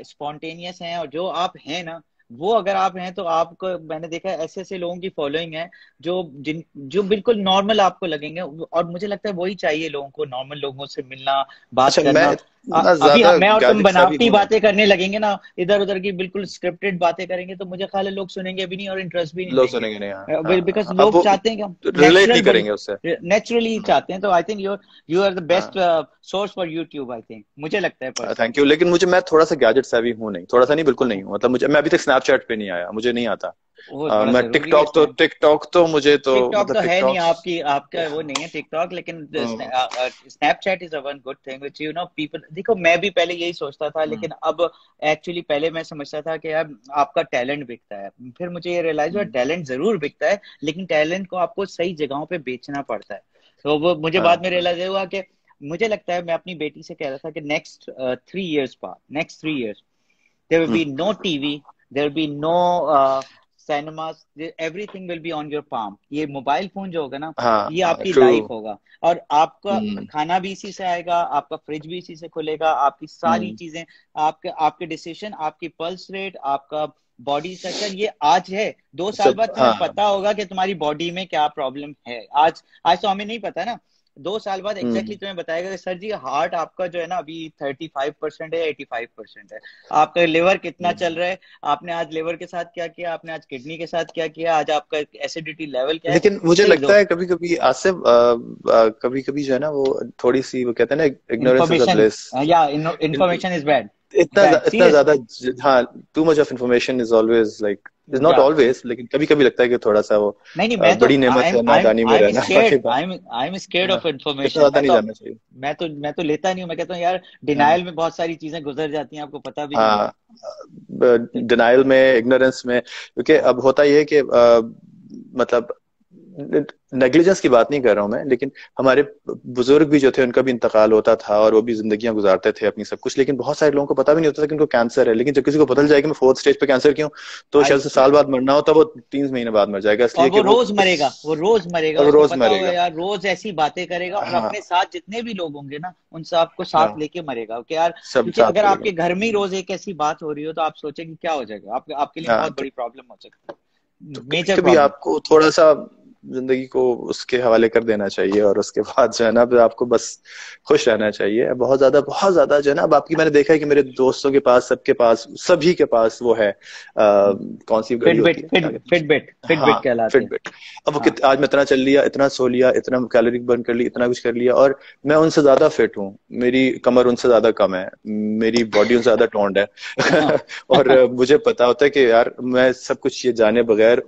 स्पॉन्टेनियस हैं और जो आप हैं ना वो अगर आप हैं तो आपको मैंने देखा है ऐसे ऐसे लोगों की फॉलोइंग है जो जिन जो बिल्कुल नॉर्मल आपको लगेंगे और मुझे लगता है वही चाहिए लोगों को नॉर्मल लोगों से मिलना बात अच्छा, करना अभी मैं और तुम बनावटी बातें करने लगेंगे ना इधर उधर की बिल्कुल स्क्रिप्टेड बातें करेंगे तो मुझे ख्याल है लोग सुनेंगे भी नहीं और इंटरेस्ट भी नहीं लोग सुनेंगे नहीं बिकॉज़ हाँ, हाँ। लोग चाहते हैं कि रिलेट नहीं करेंगे उससे। नेचुरली चाहते हैं तो I think you you are the best source for YouTube I think मुझे लगता है थैंक यू लेकिन मुझे मैं थोड़ा सा गैजेट सेवी हूँ नहीं थोड़ा सा नहीं बिल्कुल नहीं हूँ। मतलब मुझे मैं अभी तक स्नैपचैट पे नहीं आया मुझे नहीं आता। आ, मैं टिकटॉक तो टिकटॉक तो मुझे तो टिकटॉक मतलब तो है नहीं आपकी आपका वो नहीं है टिकटॉक लेकिन Snapchat is a one good thing which you know people देखो मैं भी पहले यही सोचता था लेकिन हम्म। अब एक्चुअली पहले मैं समझता था कि यार आपका टैलेंट बिकता है फिर मुझे ये रियलाइज़ हुआ टैलेंट हम्म। ज़रूर बिकता है लेकिन टैलेंट को आपको सही जगहों पे बेचना पड़ता है तो वो मुझे बाद में रियलाइज़ हाँ। हुआ कि मुझे लगता है मैं अपनी बेटी से कह रहा था कि नेक्स्ट थ्री इयर्स बाद next three years there will be no TV there will be no cinemas everything will be on your palm ये मोबाइल फ़ोन जो होगा ना हाँ, ये आपकी लाइफ होगा और आपका hmm. खाना भी इसी से आएगा आपका फ्रिज भी इसी से खुलेगा आपकी सारी hmm. चीज़ें आपके आपके डिसीज़न आपकी पल्स रेट आपका बॉडी स्ट्रक्चर ये आज है दो साल बाद तुम्हें हाँ. पता होगा कि तुम्हारी बॉडी में क्या प्रॉब्लम है आज आज तो हमें नहीं पता ना दो साल बाद एग्जैक्टली exactly हम्म। तुम्हें बताएगा कि सर जी हार्ट आपका जो है ना अभी थर्टी फाइव परसेंट है एटी फाइव परसेंट है। आपका लिवर कितना हम्म। चल रहा है? आपने आज लिवर के साथ क्या किया? आपने आज किडनी के साथ क्या किया? आज आपका एसिडिटी लेवल क्या लेकिन है मुझे लगता है कभी कभी आज से कभी कभी जो है ना वो थोड़ी सी वो कहते हैं ना इग्नोरेंस या इन्फॉर्मेशन इज़ बैड इतना इतना ज़्यादा हाँ too much of information is always like is not always लेकिन कभी कभी लगता है कि थोड़ा सा वो नहीं नहीं मैं तो बड़ी नेमत है नादानी में रहना I am scared of information ज़्यादा नहीं जानना चाहिए। मैं तो मैं तो लेता नहीं हूँ। मैं कहता हूँ यार हाँ। में बहुत सारी चीज़ें गुजर जाती हैं आपको पता भी नहीं डिनाइल में इग्नोरेंस में क्योंकि अब होता ये है कि मतलब नेग्लिजेंस की बात नहीं कर रहा हूँ मैं लेकिन हमारे बुज़ुर्ग भी जो थे उनका भी इंतकाल होता था और वो भी जिंदगियाँ गुजारते थे अपनी सब कुछ लेकिन बहुत सारे लोगों को पता भी नहीं होता था कि उनको कैंसर है। लेकिन जब किसी को बदल जाएगा मैं फोर्थ स्टेज पे कैंसर क्यों? तो शायद से साल बाद मरना होता तो वो तीन महीने बाद मर जाएगा इसलिए वो रोज मरेगा वो रोज मरेगा। वो रोज मरेगा। यार रोज ऐसी बातें करेगा और हाँ। अपने साथ जितने भी लोग होंगे ना उन सबको साथ हाँ। लेके मरेगा। यार अगर आपके घर में ही रोज एक ऐसी बात हो रही हो तो आप सोचेंगे क्या हो जाएगा। आपके लिए हाँ। बहुत बड़ी प्रॉब्लम हो सकती है। मेजर तो आपको थोड़ा सा ज़िंदगी को उसके हवाले कर देना चाहिए और उसके बाद जो है ना आपको बस खुश रहना चाहिए। बहुत ज़्यादा बहुत ज़्यादा जो है ना अब आपकी मैंने देखा है कि मेरे दोस्तों के पास सबके पास सभी के पास वो है आ, कौन सी फिटबिट फिटबिट फिटबिट अब हाँ. आज मैं इतना चल लिया इतना सो लिया इतना कैलोरी बर्न कर ली इतना कुछ कर लिया और मैं उनसे ज़्यादा फिट हूँ। मेरी कमर उनसे ज़्यादा कम है मेरी बॉडी उनसे ज़्यादा टोंड है। हाँ। (laughs) और मुझे पता होता है कि यार मैं सब कुछ ये जाने बगैर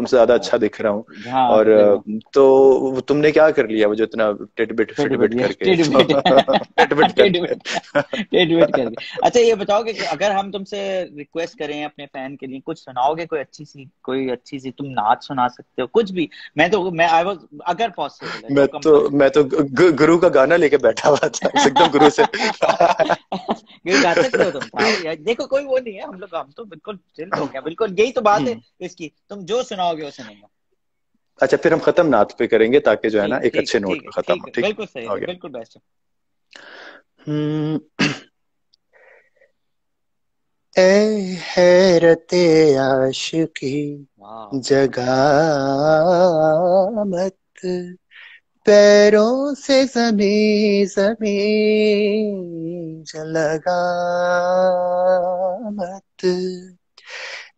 तुमसे ज़्यादा अच्छा दिख रहा हूँ। हाँ, और तो तुमने क्या कर लिया वो जो इतना टिटबिट फिटबिट करके? (laughs) करके। अच्छा ये बताओ कि अगर हम तुमसे रिक्वेस्ट करें अपने फ़ैन के लिए कुछ सुनाओगे कोई अच्छी सी कोई अच्छी सी तुम नाच सुना सकते हो? कुछ भी। मैं तो मैं आई वाज अगर पॉसिबल मैं तो मैं तो गुरु का गाना लेके बैठा हुआ था एकदम गुरु से। गा सकते हो तुम। देखो कोई वो नहीं है। हम लोग हम तो बिल्कुल चिल हो गया बिल्कुल यही तो बात है हम्म। इसकी। तुम जो सुना सुनाओगे वो सुनेंगे अच्छा फिर हम खत्म नाथ पे करेंगे ताकि जो है ना एक अच्छे नोट पे खत्म हो। बिल्कुल सही बिल्कुल बेस्ट हम्म। ए हैरते आशिकी जगा मत पैरों से जमी जमी लगा मत।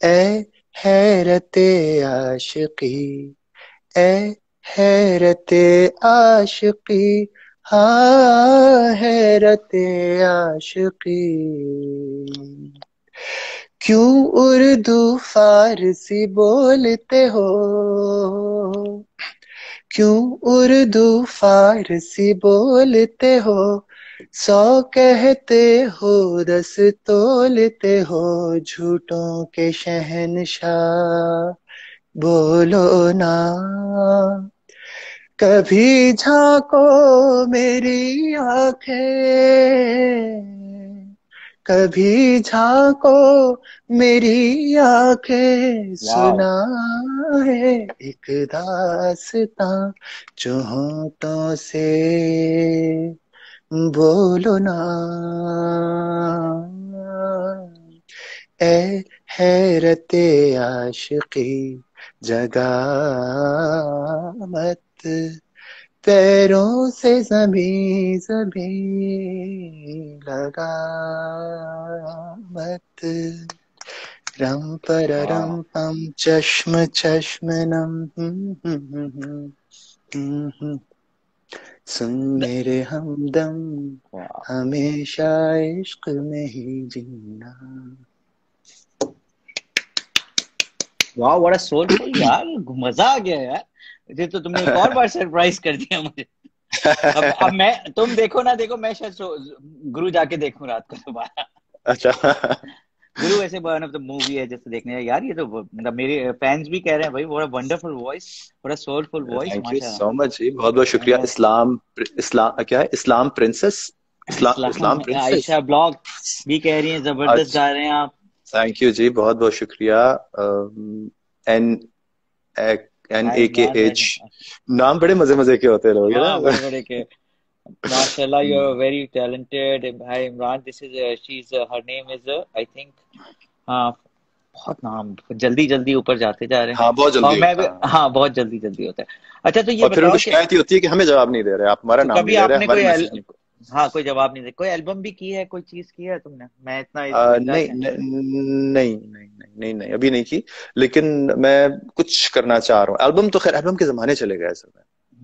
ए हैरत आशिकी ए हैरत आशिकी हाँ हैरत आशिकी। क्यों उर्दू फारसी बोलते हो? क्यों उर्दू फारसी बोलते हो? सौ कहते हो दस तोलते हो झूठों के शहनशाह। बोलो ना कभी झांको मेरी आँखें कभी झांको मेरी आँखें सुना है एक दासता जो होठों से। बोलो ना। ए हैरत आशिकी जगा मत। पैरों से जमी जमी लगा मत। रम पर रम पम चश्म चश्म नम। सुन मेरे हमदम हमेशा इश्क में ही जीना। वाह अ सोलफुल यार मज़ा आ गया यार। ये तो तुमने एक और बार सरप्राइज़ कर दिया मुझे। अब, (laughs) अब मैं तुम देखो ना देखो मैं शायद गुरु जाके देखूँ रात को दोबारा। अच्छा। गुरु ऐसे वन ऑफ़ द मूवी है जैसे देखने यार ये तो मतलब मेरे फैंस भी कह रहे हैं भाई बड़ा वंडरफुल वॉइस बड़ा soulful voice thank you so much ji बहुत बहुत शुक्रिया। इस्लाम इस्लाम क्या है? इस्लाम प्रिंसेस इस्लाम इस्लाम प्रिंसेस आयशा ब्लॉग भी कह रही हैं ज़बरदस्त अच्छा। गा रहे हैं आप। थैंक यू जी बहुत बहुत शुक्रिया। एन एन ए के एच नाम बड़े मज़े मज़े के होते हैं लोग हाँ, बड़े बड़े के। माशाल्लाह यू आर वेरी टैलेंटेड भाई Imran this is she is her name is I think बहुत नाम जल्दी जल्दी ऊपर जाते जा रहे हैं। हाँ बहुत जल्दी मैं भी हाँ। बहुत जल्दी जल्दी होता है। अच्छा तो ये और फिर उनको शिकायत ही होती है कि हमें जवाब नहीं दे रहे आप हमारा तो नाम कभी आपने कोई हाँ कोई जवाब नहीं दे कोई एल्बम भी की है कोई चीज़ की है तुमने? मैं इतना नहीं नहीं नहीं नहीं नहीं नहीं अभी नहीं की। लेकिन मैं कुछ करना चाह रहा हूँ। एल्बम तो खैर एल्बम के जमाने चले गए सब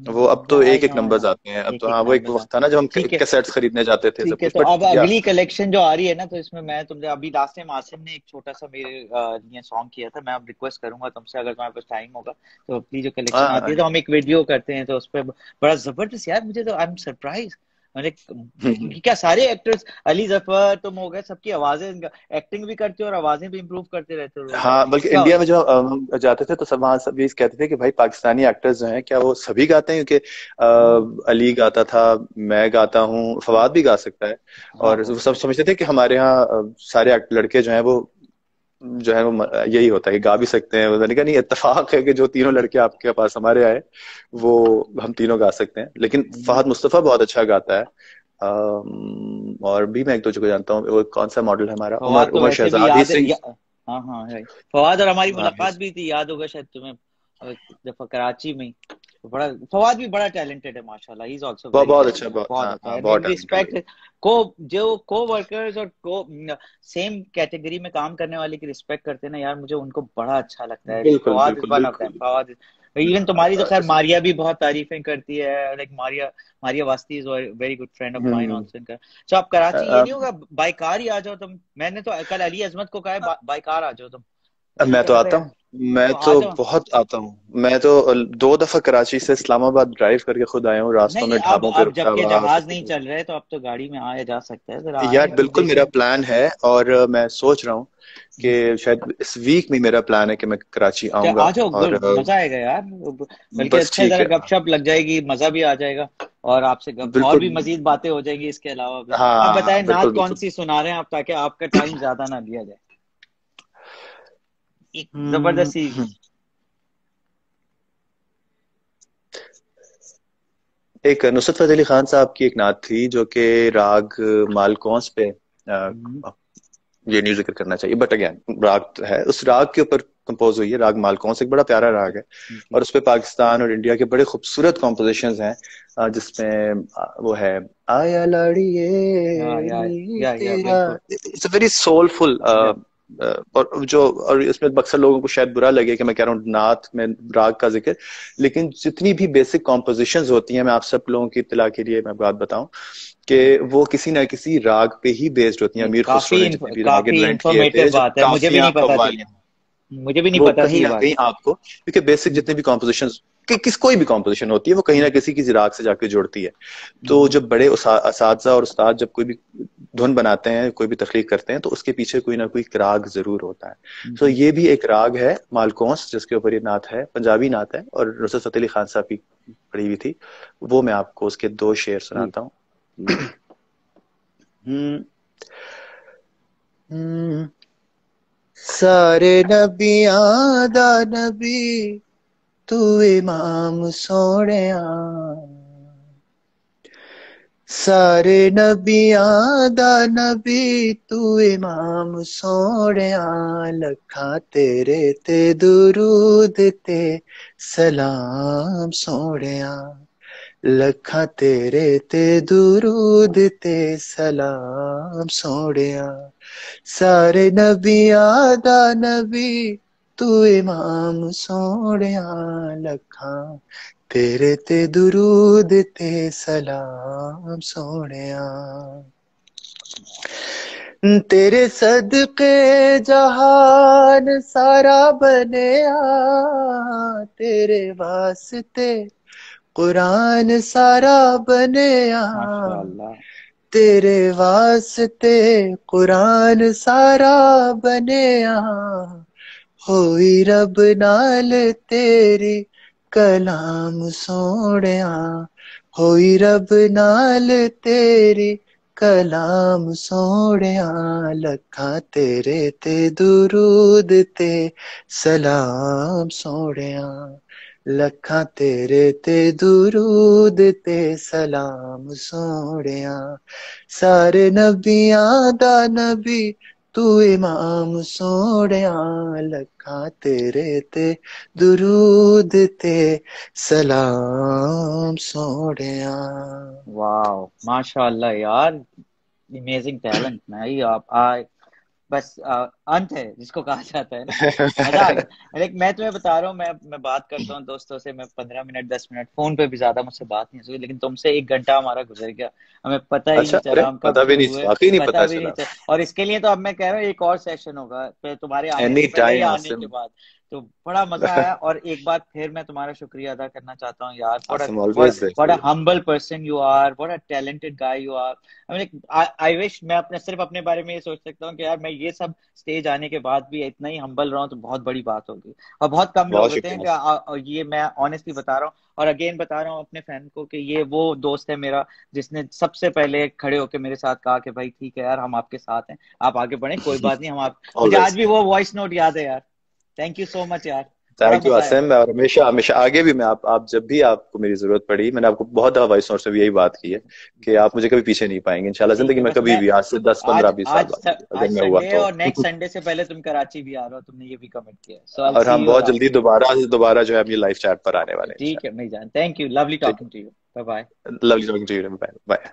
वो अब तो एक एक नंबर आते हैं। अब तो हाँ वो एक वक्त था ना जब हम कैसेट्स खरीदने जाते थे ठीक है तो अब अगली कलेक्शन जो आ रही है ना तो इसमें मैं तुमसे अभी लास्ट टाइम आसिम ने एक छोटा सा मेरे लिए सॉन्ग किया था मैं अब रिक्वेस्ट करूँगा तुमसे अगर तुम्हारे पास टाइम होगा तो अपनी जो कलेक्शन हाँ, आती है तो हम एक वीडियो करते हैं तो उस पर बड़ा ज़बरदस्त यार मुझे तो आई एम सरप्राइज़ मैंने क्या सारे एक्टर्स अली ज़फ़र तुम हो गए सबकी आवाज़ें एक्टिंग भी करते हो और आवाज़ें भी इम्प्रूव करते रहते हो हाँ बल्कि इंडिया में जो हम जाते थे तो सब वहाँ सब ये कहते थे कि भाई पाकिस्तानी एक्टर्स जो हैं क्या वो सभी गाते हैं? क्योंकि अली गाता था मैं गाता हूँ फवाद भी गा सकता है। हाँ, और हाँ। सब समझते थे कि हमारे यहाँ सारे लड़के जो हैं वो जो है वो यही होता है कि गा भी सकते हैं। मैंने कहा नहीं इतफाक है कि जो तीनों लड़के आपके पास हमारे आए वो हम तीनों गा सकते हैं। लेकिन हम्म। फहद मुस्तफ़ा बहुत अच्छा गाता है। और भी मैं एक दो जगह जानता हूँ वो कौन सा मॉडल है हमारा? उमर तो उमर शहजादी सिंह। हाँ हाँ फवाद और हमारी हाँ, मुलाकात भी थी याद होगा शायद तुम्हें दफ़ा कराची में बड़ा फवाद भी बड़ा टैलेंटेड है माशाल्लाह ही इज़ आल्सो बहुत बहुत अच्छा बहुत हाँ, बहुत रिस्पेक्ट को जो को वर्कर्स और को सेम कैटेगरी में काम करने वाले की रिस्पेक्ट करते हैं ना यार मुझे उनको बड़ा अच्छा लगता है। Fawad one of them Fawad even तुम्हारी तो खैर मारिया भी बहुत तारीफें करती है like Maria Maria Wasti is very good friend of mine also इनका। सो आप कराची ये नहीं होगा बाय कार ही आ जाओ तुम। मैंने तो कल अली अजमत को कहा है बाय कार आ जाओ तुम। मैं तो आता हूँ। मैं तो, तो बहुत आता हूँ। मैं तो दो दफ़ा कराची से इस्लामाबाद ड्राइव करके खुद आया हूँ रास्तों में ढाबों पे जबकि जहाज़ नहीं चल रहे तो अब तो गाड़ी में आया जा सकता है। यार बिल्कुल मेरा प्लान है और मैं सोच रहा हूँ कि शायद इस वीक में मेरा प्लान है कि मैं कराची आऊँगा और मज़ा आएगा यार। बल्कि अच्छे तरह गपशप लग जाएगी मज़ा भी आ जाएगा और आपसे और भी मजीद बातें हो जाएँगी इसके अलावा हाँ, आप बताएँ नात कौन सी सुना रहे हैं आप ताकि आपका टाइम ज़्यादा ना लिया जाए। एक हम्म, ज़बरदस्ती हम्म। एक नुसरत फतेह अली खान साहब की एक नात थी जो कि राग मालकौंस पे हम्म। ये नहीं ज़िक्र करना चाहिए। बट अगेन राग है। उस राग के ऊपर कंपोज हुई है। राग मालकौंस एक बड़ा प्यारा राग है। और उसपे पाकिस्तान और इंडिया के बड़े खूबसूरत कॉम्पोजिशन हैं जिसमें वो है आया लाड़िए इट्स अ वेरी सोलफुल और जो और इसमें अक्सर लोगों को शायद बुरा लगे कि मैं कह रहा हूँ नाथ में राग का ज़िक्र। लेकिन जितनी भी बेसिक कॉम्पोजिशन होती हैं मैं आप सब लोगों की इतला के लिए मैं बात बताऊँ कि वो किसी ना किसी राग पे ही बेस्ड होती हैं। अमीर खुसरो मुझे भी नहीं पता मुझे भी नहीं पता कहीं ना कहीं आपको क्योंकि बेसिक जितने भी कॉम्पोजिशन कि किस कोई भी कॉम्पोजिशन होती है वो कहीं ना किसी की राग से जाके जुड़ती है तो हम्म। जब बड़े इस और उस्ताद जब कोई भी धुन बनाते हैं कोई भी तखलीक करते हैं तो उसके पीछे कोई ना कोई राग ज़रूर होता है हम्म। तो ये भी एक राग है मालकोंस जिसके ऊपर ये नात है पंजाबी नात है और नुसरत फतेह अली खान साहब की पढ़ी हुई थी वो मैं आपको उसके दो शेर सुनाता हूँ हम्म। सारे नबियाँ दा नबी तू इमाम सोने सारे नबियाँ दा नबी तू इमाम सोने लखा तेरे ते दुरूद ते सलाम सोने लखा तेरे ते दुरूद ते सलाम सोड़िया। सारे नबिया दा नबी तू इमाम सोड़िया लखा तेरे ते दुरूद ते सलाम सोड़िया। तेरे सदके जहान सारा बनया तेरे वास्ते कुरान सारा बनया तेरे वास्ते कुरान सारा बनया होई रब नाल तेरी कलाम सोनिया होई रब नाल तेरी कलाम सोनिया लखा तेरे ते दुरूद ते सलाम सोनिया लखा तेरे ते दुरूद ते सलाम सोड़िया सारे नबियाँ दा नबी तू इमाम सोड़िया लखा तेरे ते, दुरूद ते सलाम सोड़िया। वाह माशाल्लाह यार अमेजिंग टैलेंट मैं आप आई बस अंत है जिसको कहा जाता है लेकिन (laughs) मैं तुम्हें बता रहा हूँ मैं मैं बात करता हूँ दोस्तों से मैं पंद्रह मिनट दस मिनट फ़ोन पे भी ज़्यादा मुझसे बात नहीं हुई लेकिन तुमसे एक घंटा हमारा गुजर गया। हमें पता ही अच्छा, नहीं चला हम पता भी नहीं नहीं पता, भी नहीं और इसके लिए तो अब मैं कह रहा हूँ एक और सेशन होगा तुम्हारे आने के बाद। तो बड़ा मज़ा आया और एक बार फिर मैं तुम्हारा शुक्रिया अदा करना चाहता हूँ यार। बड़ा हम्बल पर्सन यू आर बड़ा talented guy you are I wish मैं अपने सिर्फ़ अपने बारे में ये सोच सकता हूँ कि यार मैं ये सब स्टेज आने के बाद भी इतना ही हम्बल रहा हूँ तो बहुत बड़ी बात होगी। और बहुत कम लोग होते हैं ये मैं ऑनेस्टली बता रहा हूँ और अगेन बता रहा हूँ अपने फ़ैन को कि ये वो दोस्त है मेरा जिसने सबसे पहले खड़े होकर मेरे साथ कहा कि भाई ठीक है यार हम आपके साथ हैं आप आगे बढ़े कोई (laughs) बात नहीं हम आप मुझे आज भी वो वॉइस नोट याद है यार। थैंक यू सो मच यार थैंक यू आसिम और हमेशा हमेशा आगे भी मैं आप आप जब भी आपको मेरी ज़रूरत पड़ी मैंने आपको बहुत दफ़ा वॉइस नोट से भी यही बात की है कि आप मुझे कभी पीछे नहीं पाएँगे। इंशाल्लाह ज़िंदगी में कभी भी आज से दस पंद्रह बीस साल अगर मैं हुआ तो। और नेक्स्ट संडे से पहले तुम कराची भी आ रहे हो तुमने ये भी कमेंट किया so, और हम बहुत जल्दी दोबारा दोबारा जो है अपनी लाइव चैट पर आने वाले ठीक है मैं जान। Thank you lovely talking to you bye bye lovely talking to you bye bye